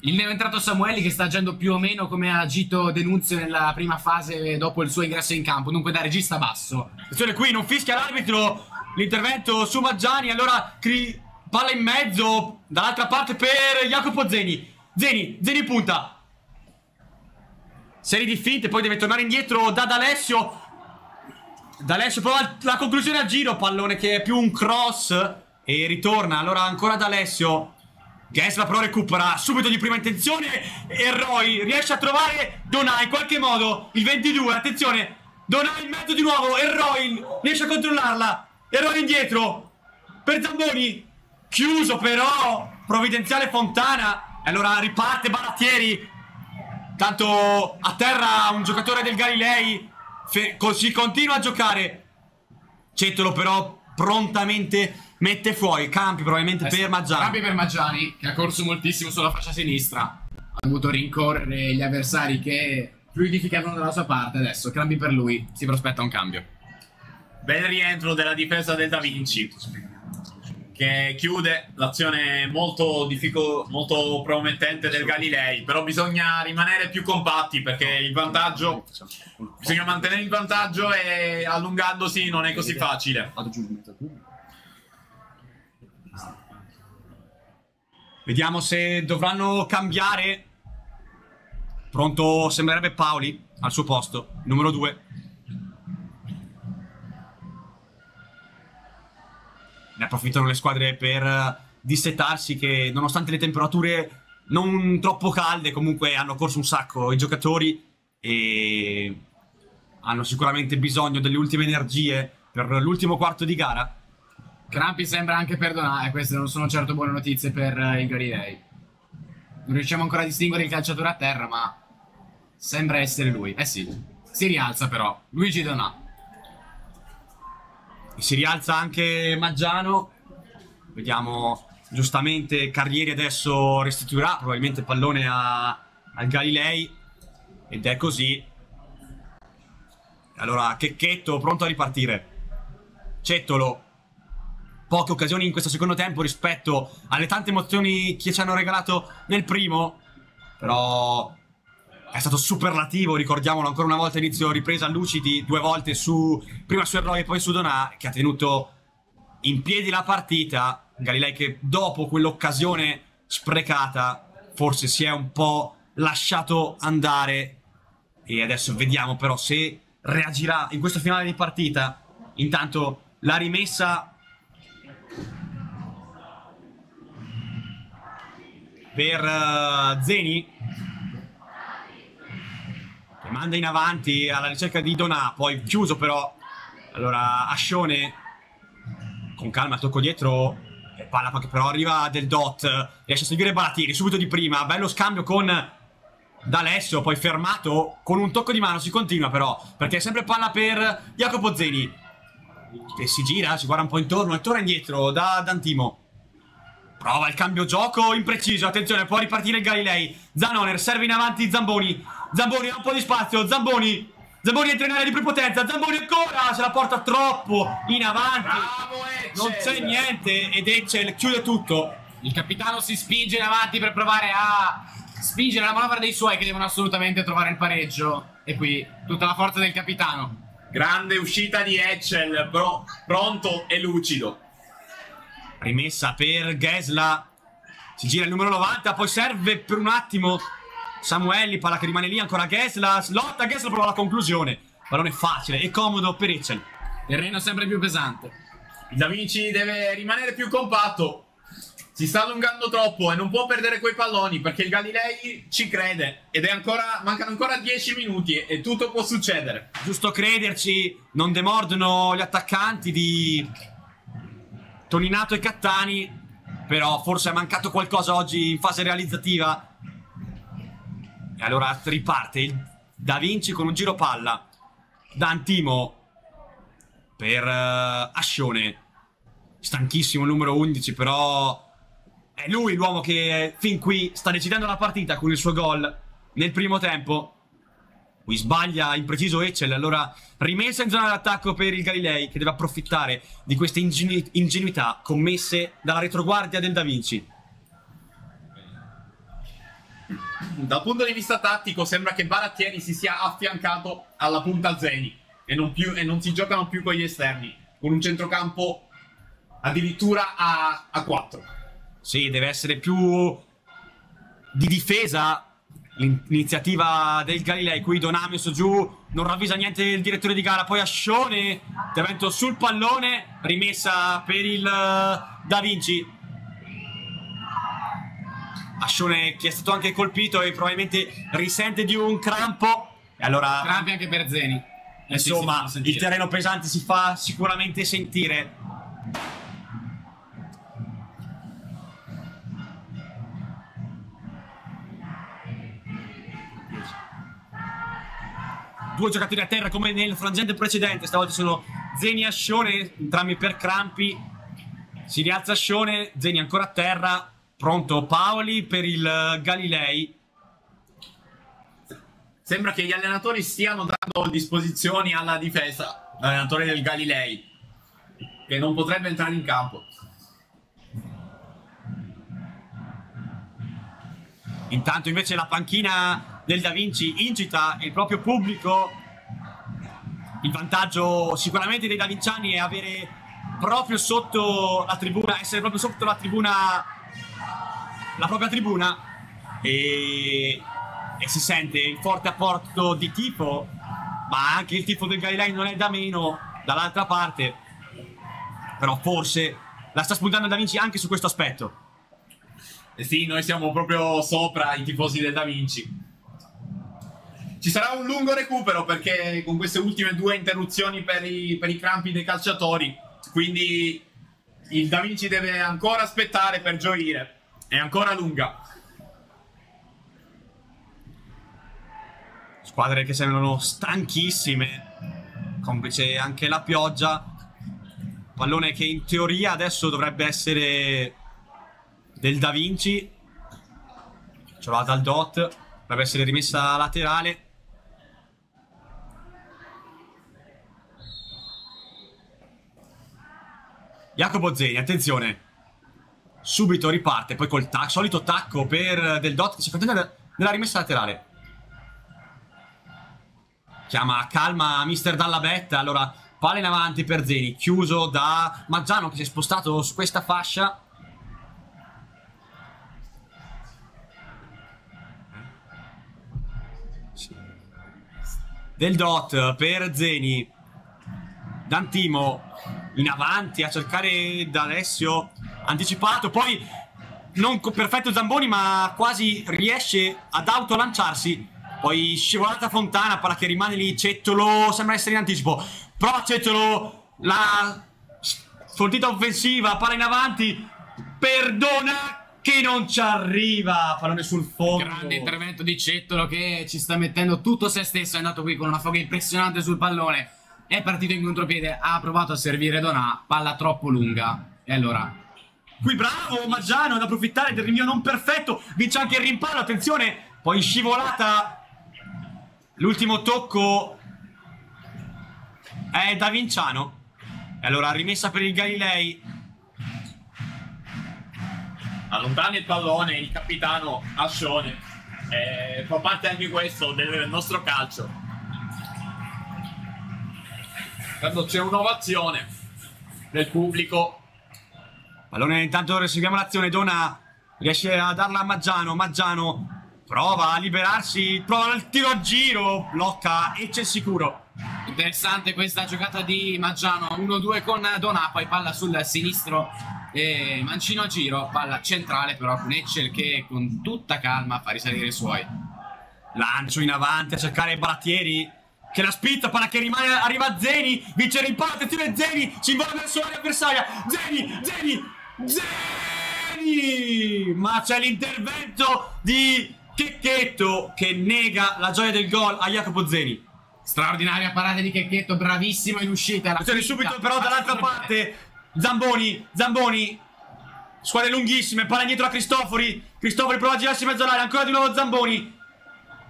Il neo entrato Samueli che sta agendo più o meno come ha agito Denunzio nella prima fase dopo il suo ingresso in campo, dunque da regista basso. Attenzione qui, non fischia l'arbitro, l'intervento su Maggiani, allora cri- palla in mezzo, dall'altra parte per Jacopo Zeni. Zeni, Zeni punta. Serie di finte, poi deve tornare indietro da D'Alessio. D'Alessio prova la conclusione a giro, pallone che è più un cross e ritorna. Allora ancora D'Alessio. Gessla però recupera subito di prima intenzione e Roy riesce a trovare Donà in qualche modo. Il 22, attenzione. Donà in mezzo di nuovo e Roy riesce a controllarla. E Roy indietro per Zamboni. Chiuso però. Provvidenziale Fontana. E allora riparte Barattieri. Tanto a terra un giocatore del Galilei. Fe- così continua a giocare. Cettolo però prontamente mette fuori. Campi probabilmente per Maggiani. Campi per Maggiani che ha corso moltissimo sulla fascia sinistra. Ha dovuto rincorrere gli avversari che fluidificavano dalla sua parte. Adesso cambi per lui. Si prospetta un cambio. Bel rientro della difesa del Da Vinci che chiude l'azione molto, diffico- molto promettente del Galilei. Però bisogna rimanere più compatti perché il vantaggio. Bisogna mantenere il vantaggio e allungandosi non è così facile. Vediamo se dovranno cambiare. Pronto sembrerebbe Paoli al suo posto, numero 2. Ne approfittano le squadre per eh, dissetarsi che nonostante le temperature non troppo calde comunque hanno corso un sacco i giocatori e hanno sicuramente bisogno delle ultime energie per l'ultimo quarto di gara. Crampi sembra anche perdonare. Queste non sono certo buone notizie per eh, il Galilei. Non riusciamo ancora a distinguere il calciatore a terra, ma sembra essere lui. Eh sì, si rialza però. Luigi Donà. Si rialza anche Maggiano. Vediamo giustamente Carrieri adesso restituirà probabilmente il pallone a- al Galilei. Ed è così. Allora, Checchetto pronto a ripartire. Cettolo. Poche occasioni in questo secondo tempo rispetto alle tante emozioni che ci hanno regalato nel primo. Però è stato superlativo, ricordiamolo ancora una volta inizio ripresa lucidi due volte su prima su Erroi e poi su Donà che ha tenuto in piedi la partita. Galilei che dopo quell'occasione sprecata forse si è un po' lasciato andare e adesso vediamo però se reagirà in questo finale di partita. Intanto la rimessa per eh, Zeni manda in avanti alla ricerca di Donà, poi chiuso però. Allora Ascione con calma tocco dietro palla che però arriva del dot, riesce a seguire Barattieri subito di prima, bello scambio con da Alessio, poi fermato con un tocco di mano, si continua però, perché è sempre palla per Jacopo Zeni, che si gira, si guarda un po' intorno e torna indietro da Dantimo. Prova il cambio gioco impreciso, attenzione, può ripartire il Galilei. Zanoner serve in avanti Zamboni. Zamboni ha un po' di spazio, Zamboni. Zamboni entra in area di prepotenza, Zamboni ancora, se la porta troppo in avanti. Bravo Ecce! Non c'è niente ed Ecel chiude tutto. Il capitano si spinge in avanti per provare a spingere la manovra dei suoi che devono assolutamente trovare il pareggio. E qui tutta la forza del capitano. Grande uscita di Etchel, pro- pronto e lucido. Rimessa per Gesla. Si gira il numero 90, poi serve per un attimo Samuelli, palla che rimane lì, ancora Gesla. Lotta, Gesla prova la conclusione. Pallone facile e comodo per Ecel. Terreno sempre più pesante. Il Da Vinci deve rimanere più compatto. Si sta allungando troppo e non può perdere quei palloni perché il Galilei ci crede. Ed è ancora. mancano ancora 10 minuti e, e tutto può succedere. Giusto crederci, non demordono gli attaccanti di Toninato e Cattani. Però forse è mancato qualcosa oggi in fase realizzativa. E allora riparte il Da Vinci con un giro palla. Da Antimo per eh, Ascione. Stanchissimo il numero 11, però è lui l'uomo che fin qui sta decidendo la partita con il suo gol nel primo tempo. Qui sbaglia impreciso Ecel, allora rimessa in zona d'attacco per il Galilei che deve approfittare di queste ingenu- ingenuità commesse dalla retroguardia del Da Vinci. [LAUGHS] Dal punto di vista tattico sembra che Barattieri si sia affiancato alla punta Zeni e non, più- e non si giocano più con gli esterni, con un centrocampo addirittura a, a 4. Sì, deve essere più di difesa l'in- l'iniziativa del Galilei. Qui Donamius giù, non ravvisa niente il direttore di gara. Poi Ascione, intervento sul pallone, rimessa per il Da Vinci. Ascione che è stato anche colpito e probabilmente risente di un crampo. E allora, Crampi anche per Zeni. Eh insomma, sentire. il terreno pesante si fa sicuramente sentire. Due giocatori a terra come nel frangente precedente, stavolta sono Zeni e Ascione, entrambi per crampi. Si rialza Ascione, Zeni ancora a terra, pronto Paoli per il eh, Galilei. Sembra che gli allenatori stiano dando disposizioni alla difesa, l'allenatore del Galilei, che non potrebbe entrare in campo. Intanto invece la panchina del Da Vinci incita il proprio pubblico. Il vantaggio sicuramente dei Da Vinciani è avere proprio sotto la tribuna, essere proprio sotto la tribuna, la propria tribuna e, e si sente il forte apporto di tifo, ma anche il tifo del Galilei non è da meno dall'altra parte. Però forse la sta spuntando Da Vinci anche su questo aspetto. E sì, noi siamo proprio sopra i tifosi del Da Vinci. Ci sarà un lungo recupero perché con queste ultime due interruzioni per i, per i crampi dei calciatori, quindi il Da Vinci deve ancora aspettare per gioire. È ancora lunga. Squadre che sembrano stanchissime, complice anche la pioggia. Pallone che in teoria adesso dovrebbe essere del Da Vinci. Ciolata al dot, dovrebbe essere rimessa laterale. Jacopo Zeni, attenzione. Subito riparte, poi col tac, solito tacco per Del Dot che si contenta nella rimessa laterale. Chiama calma Mister Dallabetta. Allora, palla in avanti per Zeni. Chiuso da Maggiano che si è spostato su questa fascia. Del Dot per Zeni. Dantimo in avanti a cercare da Alessio. Anticipato. Poi non perfetto Zamboni, ma quasi riesce ad autolanciarsi. Poi scivolata Fontana, palla che rimane lì. Cettolo sembra essere in anticipo. Prova Cettolo. La sfoltita offensiva, palla in avanti. Perdona. che non ci arriva. Pallone sul fondo. Grande intervento di Cettolo che ci sta mettendo tutto se stesso. È andato qui con una foga impressionante sul pallone. È partito in contropiede. Ha provato a servire Donà. Palla troppo lunga. E allora. Qui bravo Maggiano ad approfittare del rinvio non perfetto. Vince anche il rimpallo, attenzione. Poi scivolata. L'ultimo tocco è da Vinciano. E allora rimessa per il Galilei. Allontana il pallone, il capitano Ascione. Eh, fa parte anche questo del nostro calcio. Quando c'è un'ovazione del pubblico, Pallone intanto seguiamo l'azione. Dona riesce a darla a Maggiano. Maggiano prova a liberarsi. Prova il tiro a giro. Blocca e c'è sicuro. Interessante questa giocata di Maggiano 1-2 con Donà, poi palla sul sinistro e Mancino a giro, palla centrale però con Ecel che con tutta calma fa risalire i suoi. Lancio in avanti a cercare Barattieri. Che la spizza, palla che rimane, arriva Zeni. Vince il rimpallo, attenzione Zeni. Si invola verso l'area avversaria. Zeni, Zeni, Zeni. Ma c'è l'intervento di Checchetto che nega la gioia del gol a Jacopo Zeni. Straordinaria parata di Checchetto, bravissimo in uscita. Attenzione subito però dall'altra parte Zamboni, Zamboni Squadre lunghissime, palla indietro a Cristofori Cristofori prova a girarsi in mezzo all'area Ancora di nuovo Zamboni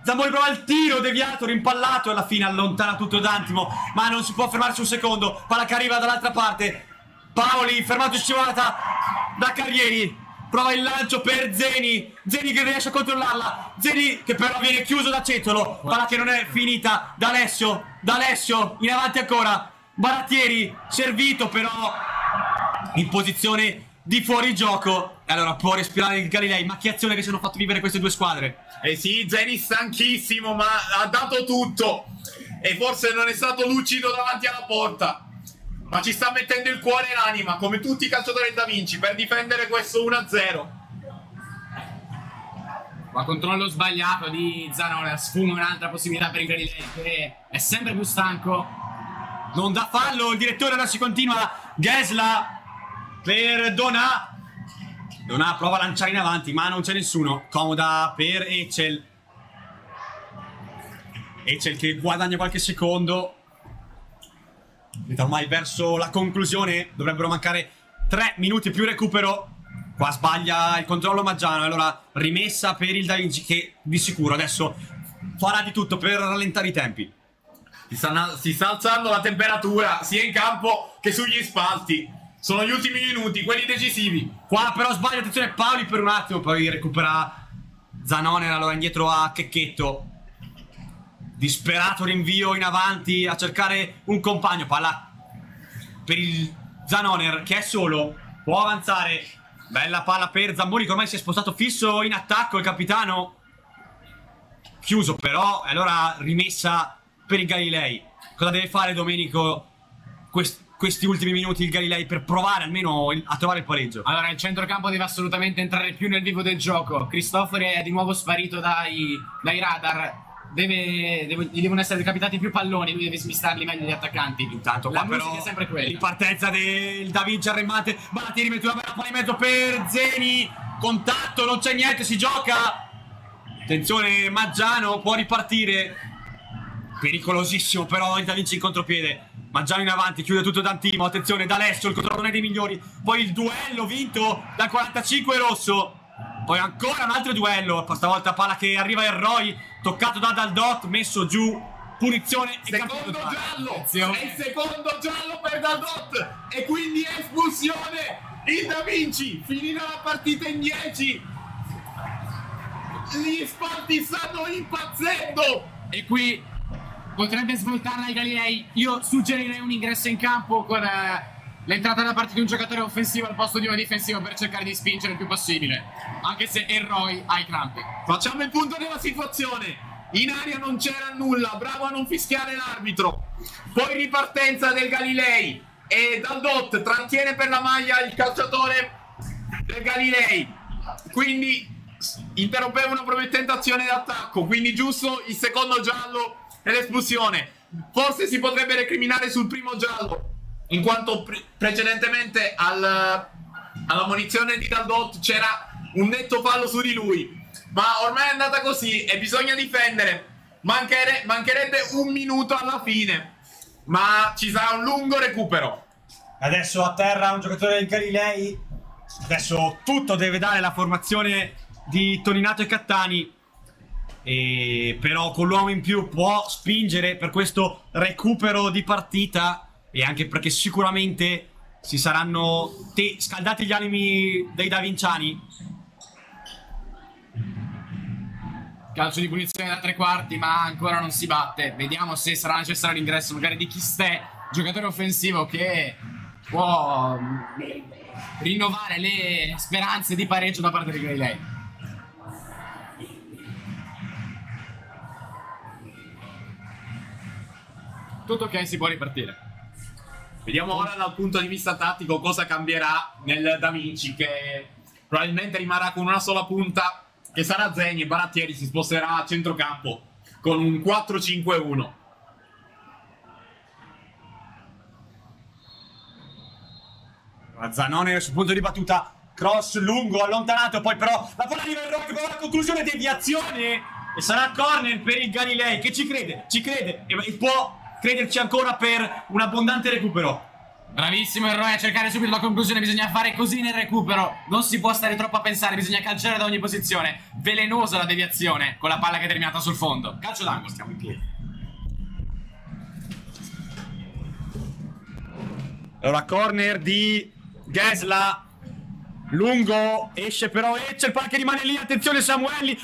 Zamboni prova il tiro deviato, rimpallato E alla fine allontana tutto D'Antimo Ma non si può fermarsi un secondo. Palla che arriva dall'altra parte. Paoli fermato in scivolata da Carrieri. Prova il lancio per Zeni. Zeni che riesce a controllarla. Zeni che però viene chiuso da Cetolo. Palla che non è finita. Da Alessio Da Alessio in avanti ancora. Barattieri servito però in posizione di fuorigioco allora può respirare il Galilei ma che azione che ci hanno fatto vivere queste due squadre eh sì, Zeni stanchissimo, ma ha dato tutto. E forse non è stato lucido davanti alla porta. Ma ci sta mettendo il cuore e l'anima, come tutti i calciatori da Vinci, per difendere questo 1-0. Ma controllo sbagliato di Zanone, sfuma un'altra possibilità per il Galilei che è sempre più stanco. non dà fallo il direttore ora si continua Gesla per Donà Donà prova a lanciare in avanti ma non c'è nessuno. Comoda per Echel Echel che guadagna qualche secondo. Diventa ormai verso la conclusione. Dovrebbero mancare 3 minuti più recupero. Qua sbaglia il controllo Maggiano. Allora rimessa per il Da Vinci che di sicuro adesso farà di tutto per rallentare i tempi. Si sta, si sta alzando la temperatura sia in campo che sugli spalti. Sono gli ultimi minuti, quelli decisivi. Qua però sbaglia, attenzione Paoli per un attimo, poi recupera Zanone, allora indietro a Checchetto. Disperato rinvio in avanti a cercare un compagno, palla per il Zanoner che è solo, può avanzare. Bella palla per Zamboni che ormai si è spostato fisso in attacco, il capitano chiuso però, e allora rimessa per il Galilei. Cosa deve fare Domenico quest- questi ultimi minuti il Galilei per provare almeno a trovare il pareggio? Allora il centrocampo deve assolutamente entrare più nel vivo del gioco. Cristofori è di nuovo sparito dai, dai radar. Deve, deve- gli devono essere capitati più palloni, lui deve smistarli meglio gli attaccanti. Intanto la qua però è sempre quella. ripartenza del Da Vinci arremate Barattieri mette una bella palla in mezzo per Zeni contatto non c'è niente si gioca attenzione Maggiano può ripartire pericolosissimo però il Da Vinci in contropiede Maggiano in avanti chiude tutto D'Antimo attenzione D'Alessio il controllo non è dei migliori poi il duello vinto dal 45 rosso poi ancora un altro duello stavolta palla che arriva a Roy toccato da Daldot messo giù punizione e Secondo giallo! Attenzione. È il secondo giallo per Daldot! E quindi espulsione! Il Da Vinci finirà la partita in 10! Gli spalti stanno impazzendo! E qui potrebbe svoltarla i Galilei. Io suggerirei un ingresso in campo con eh, l'entrata da parte di un giocatore offensivo al posto di uno difensivo per cercare di spingere il più possibile. Anche se Erroi ha i crampi. Facciamo il punto della situazione. In aria non c'era nulla, bravo a non fischiare l'arbitro. Poi ripartenza del Galilei e Daldot trattiene per la maglia il calciatore del Galilei. Quindi interrompeva una promettente azione d'attacco, quindi giusto il secondo giallo e l'espulsione. Forse si potrebbe recriminare sul primo giallo, in quanto pre- precedentemente al- alla munizione di Daldot c'era un netto fallo su di lui. Ma ormai è andata così e bisogna difendere. Manchere- mancherebbe un minuto alla fine. Ma ci sarà un lungo recupero. Adesso a terra un giocatore del Galilei. Adesso tutto deve dare la formazione di Toninato e Cattani. E però con l'uomo in più può spingere per questo recupero di partita. E anche perché sicuramente si saranno te- scaldati gli animi dei davinciani. Calcio di punizione da tre quarti, ma ancora non si batte. Vediamo se sarà necessario l'ingresso magari di Chistè, giocatore offensivo che può mm, rinnovare le speranze di pareggio da parte di Galilei. Tutto ok, si può ripartire. Vediamo ora dal punto di vista tattico cosa cambierà nel Da Vinci che probabilmente rimarrà con una sola punta che sarà Zeni e Barattieri si sposterà a centrocampo con un 4-5-1. Zanone sul punto di battuta. Cross lungo, allontanato. Poi però la palla di Verrocchio con la conclusione deviazione. E sarà corner per il Galilei che ci crede, ci crede e può crederci ancora per un abbondante recupero. Bravissimo Eroe a cercare subito la conclusione, bisogna fare così nel recupero. Non si può stare troppo a pensare, bisogna calciare da ogni posizione. Velenosa la deviazione con la palla che è terminata sul fondo. Calcio d'angolo, stiamo in piedi. Allora, corner di Gesla. Lungo, esce però Ecce, il palla che rimane lì, attenzione Samuelli,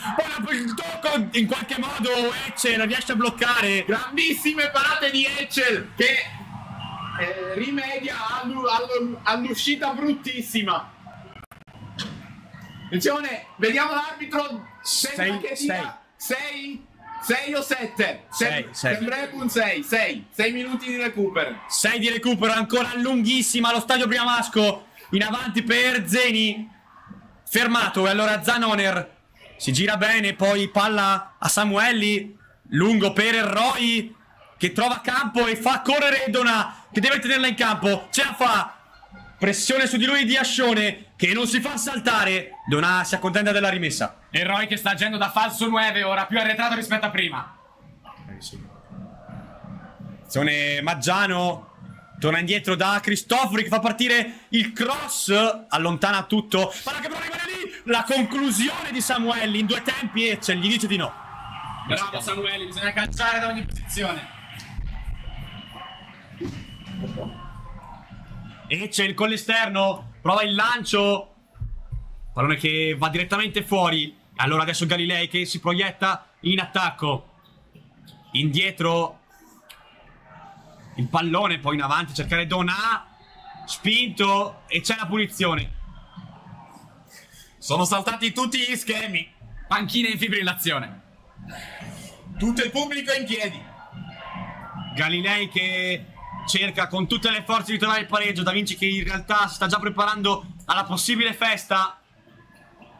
poi il tocco, in qualche modo Ecce la riesce a bloccare. Grandissime parate di Echel che eh, rimedia all'u- all'u- all'uscita bruttissima. Attenzione, vediamo l'arbitro. Sembra Sei- che dia 6 6 o 7? Sei, sei. Sembrerebbe un 6, 6. 6 minuti di recupero. 6 di recupero, ancora lunghissima, lo stadio Priamasco, in avanti per Zeni, fermato, e allora Zanoner si gira bene, poi palla a Samuelli, lungo per Roy, che trova campo e fa correre Dona, che deve tenerla in campo, ce la fa, pressione su di lui di Ascione, che non si fa saltare, Dona si accontenta della rimessa. Eroe che sta agendo da falso 9 ora, più arretrato rispetto a prima. Azione Maggiano. Torna indietro da Cristofori che fa partire il cross. Allontana tutto. Palla che però rimane lì. La conclusione di Samuelli in due tempi e ce gli dice di no. Bravo Samuele, bisogna calciare da ogni posizione. E c'è il con l'esterno. Prova il lancio. Pallone che va direttamente fuori. Allora adesso Galilei che si proietta in attacco. Indietro. Il pallone poi in avanti. Cercare Donà. Spinto. E c'è la punizione. Sono saltati tutti gli schemi. Panchina in fibrillazione. Tutto il pubblico in piedi. Galilei che cerca con tutte le forze di trovare il pareggio. Da Vinci che in realtà si sta già preparando alla possibile festa.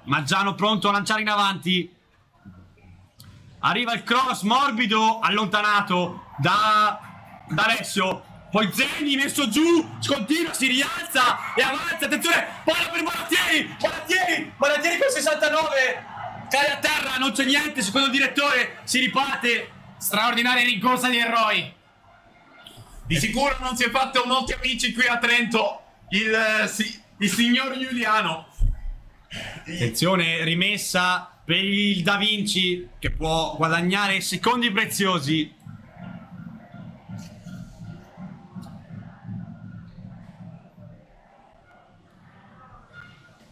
Maggiano pronto a lanciare in avanti. Arriva il cross morbido, allontanato da, da Alessio. Poi Zeni messo giù, continua, si rialza e avanza. Attenzione, palla per Barattieri. Barattieri, Barattieri con 69. Cade a terra, non c'è niente. Secondo il direttore, si riparte. Straordinaria rincorsa di Eroi. Di sicuro non si è fatto molti amici qui a Trento. Il, si- il signor Giuliano. Attenzione, rimessa per il Da Vinci che può guadagnare secondi preziosi.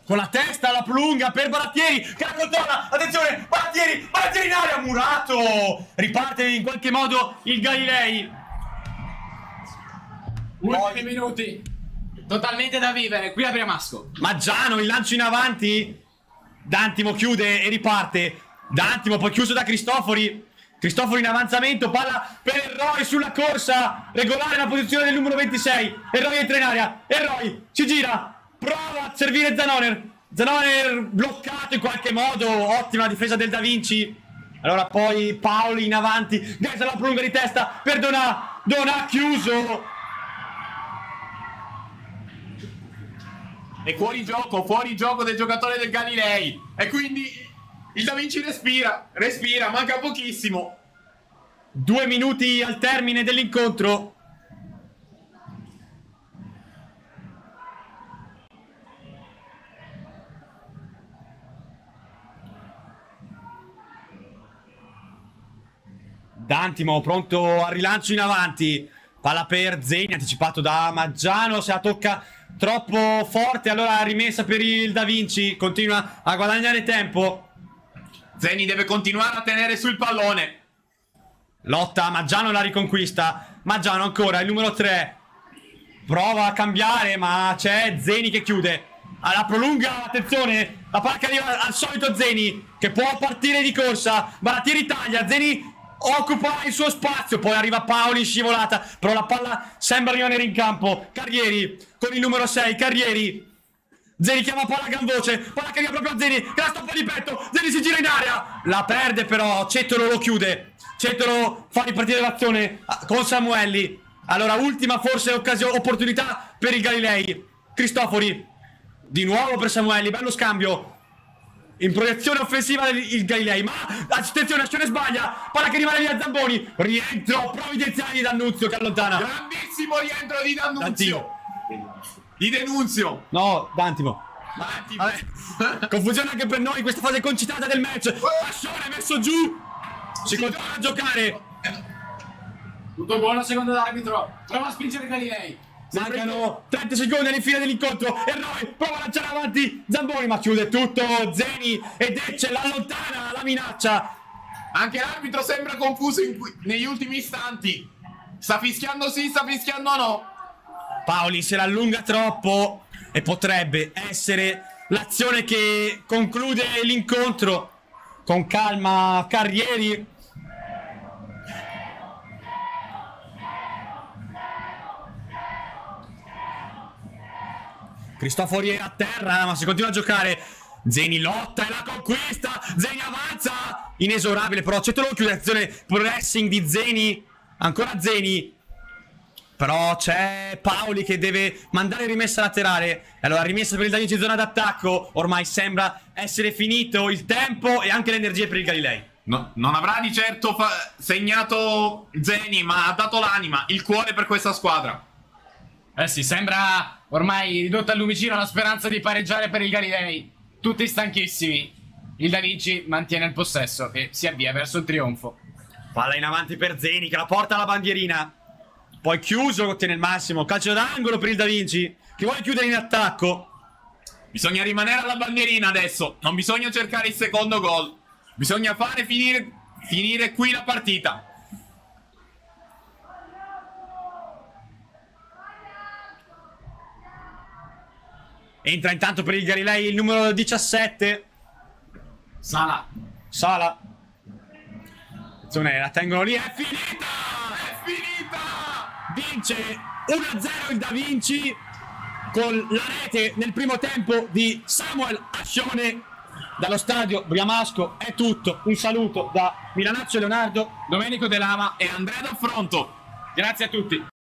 Con la testa alla lunga per Barattieri che la controlla. Attenzione, Barattieri, Barattieri in aria, murato. Riparte in qualche modo il Galilei. Ultimi minuti. Totalmente da vivere qui a Priamasco. Maggiano, il lancio in avanti. D'Antimo chiude e riparte. D'Antimo poi chiuso da Cristofori. Cristofori in avanzamento, palla per Eroi sulla corsa. Regolare la posizione del numero 26. Eroi entra in area. Eroi si gira. Prova a servire Zanoner. Zanoner bloccato in qualche modo. Ottima difesa del Da Vinci. Allora poi Paoli in avanti. Gaisa la prolunga di testa per Donà. Donà chiuso. è fuori gioco, fuori gioco del giocatore del Galilei. E quindi il Da Vinci respira, respira, manca pochissimo. Due minuti al termine dell'incontro. D'Antimo pronto al rilancio in avanti. Palla per Zeni, anticipato da Maggiano. Se la tocca troppo forte, allora rimessa per il Da Vinci. Continua a guadagnare tempo. Zeni deve continuare a tenere sul pallone. Lotta, Maggiano la riconquista. Maggiano ancora, il numero 3. Prova a cambiare, ma c'è Zeni che chiude. Alla prolunga, attenzione, la palla arriva al solito Zeni, che può partire di corsa. Barattieri taglia, Zeni occupa il suo spazio. Poi arriva Paoli in scivolata, però la palla sembra rimanere in campo. Carrieri con il numero 6, Carrieri. Zeni chiama palla a gran voce, palla che arriva proprio a Zeni, che la stoppa di petto, Zeni si gira in area, la perde però, Cettolo lo chiude, Cettolo fa ripartire l'azione ah, con Samuelli, allora ultima forse opportunità per il Galilei, Cristofori, di nuovo per Samuelli, bello scambio, in proiezione offensiva il il Galilei, ma attenzione, azione sbaglia, palla che rimane via Zamboni, rientro provvidenziale di D'Annunzio che allontana, Grandissimo rientro di D'Annunzio. Di Denunzio. no, D'Antimo. [LAUGHS] Confusione anche per noi questa fase concitata del match. Pascione messo giù. Si continua a giocare. Tutto buono secondo l'arbitro. Prova a spingere Galilei. Mancano 30 secondi all'infine dell'incontro. E noi prova a lanciare avanti Zamboni, ma chiude tutto. Zeni e Decce l'allontana la minaccia. Anche l'arbitro sembra confuso negli ultimi istanti. Sta fischiando sì, sta fischiando no. Paoli se la allunga troppo e potrebbe essere l'azione che conclude l'incontro. Con calma, Carrieri. Cristofori è a terra, ma si continua a giocare. Zeni lotta e la conquista. Zeni avanza. Inesorabile, però c'è lo chiude azione pressing di Zeni. Ancora Zeni. Però c'è Paoli che deve mandare rimessa laterale. E allora rimessa per il Danici zona d'attacco. Ormai sembra essere finito il tempo e anche le energie per il Galilei. No, non avrà di certo segnato Zeni, ma ha dato l'anima, il cuore per questa squadra. Eh sì, sembra ormai ridotta al lumicino la speranza di pareggiare per il Galilei. Tutti stanchissimi. Il Da Vinci mantiene il possesso e si avvia verso il trionfo. Palla in avanti per Zeni che la porta alla bandierina. Poi chiuso, ottiene il massimo. Calcio d'angolo per il Da Vinci che vuole chiudere in attacco. Bisogna rimanere alla bandierina adesso, non bisogna cercare il secondo gol. Bisogna fare finire, finire qui la partita. Entra intanto per il Galilei il numero 17. Sala. Sala. Attenzione, la tengono lì. È finita! È finita! Vince 1-0 il Da Vinci con la rete nel primo tempo di Samuel Ascione dallo stadio Briamasco. È tutto. Un saluto da Milanaccio Leonardo. Domenico De Lama E Andrea D'Affronto. Grazie a tutti.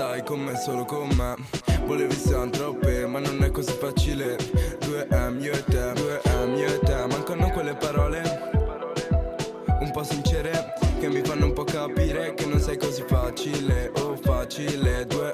stai con me solo con me. Volevi siamo troppe ma non è così facile. 2M io e te, 2M io e te. Mancano quelle parole Un po' sincere Che mi fanno un po' capire che non sei così facile Oh facile. 2M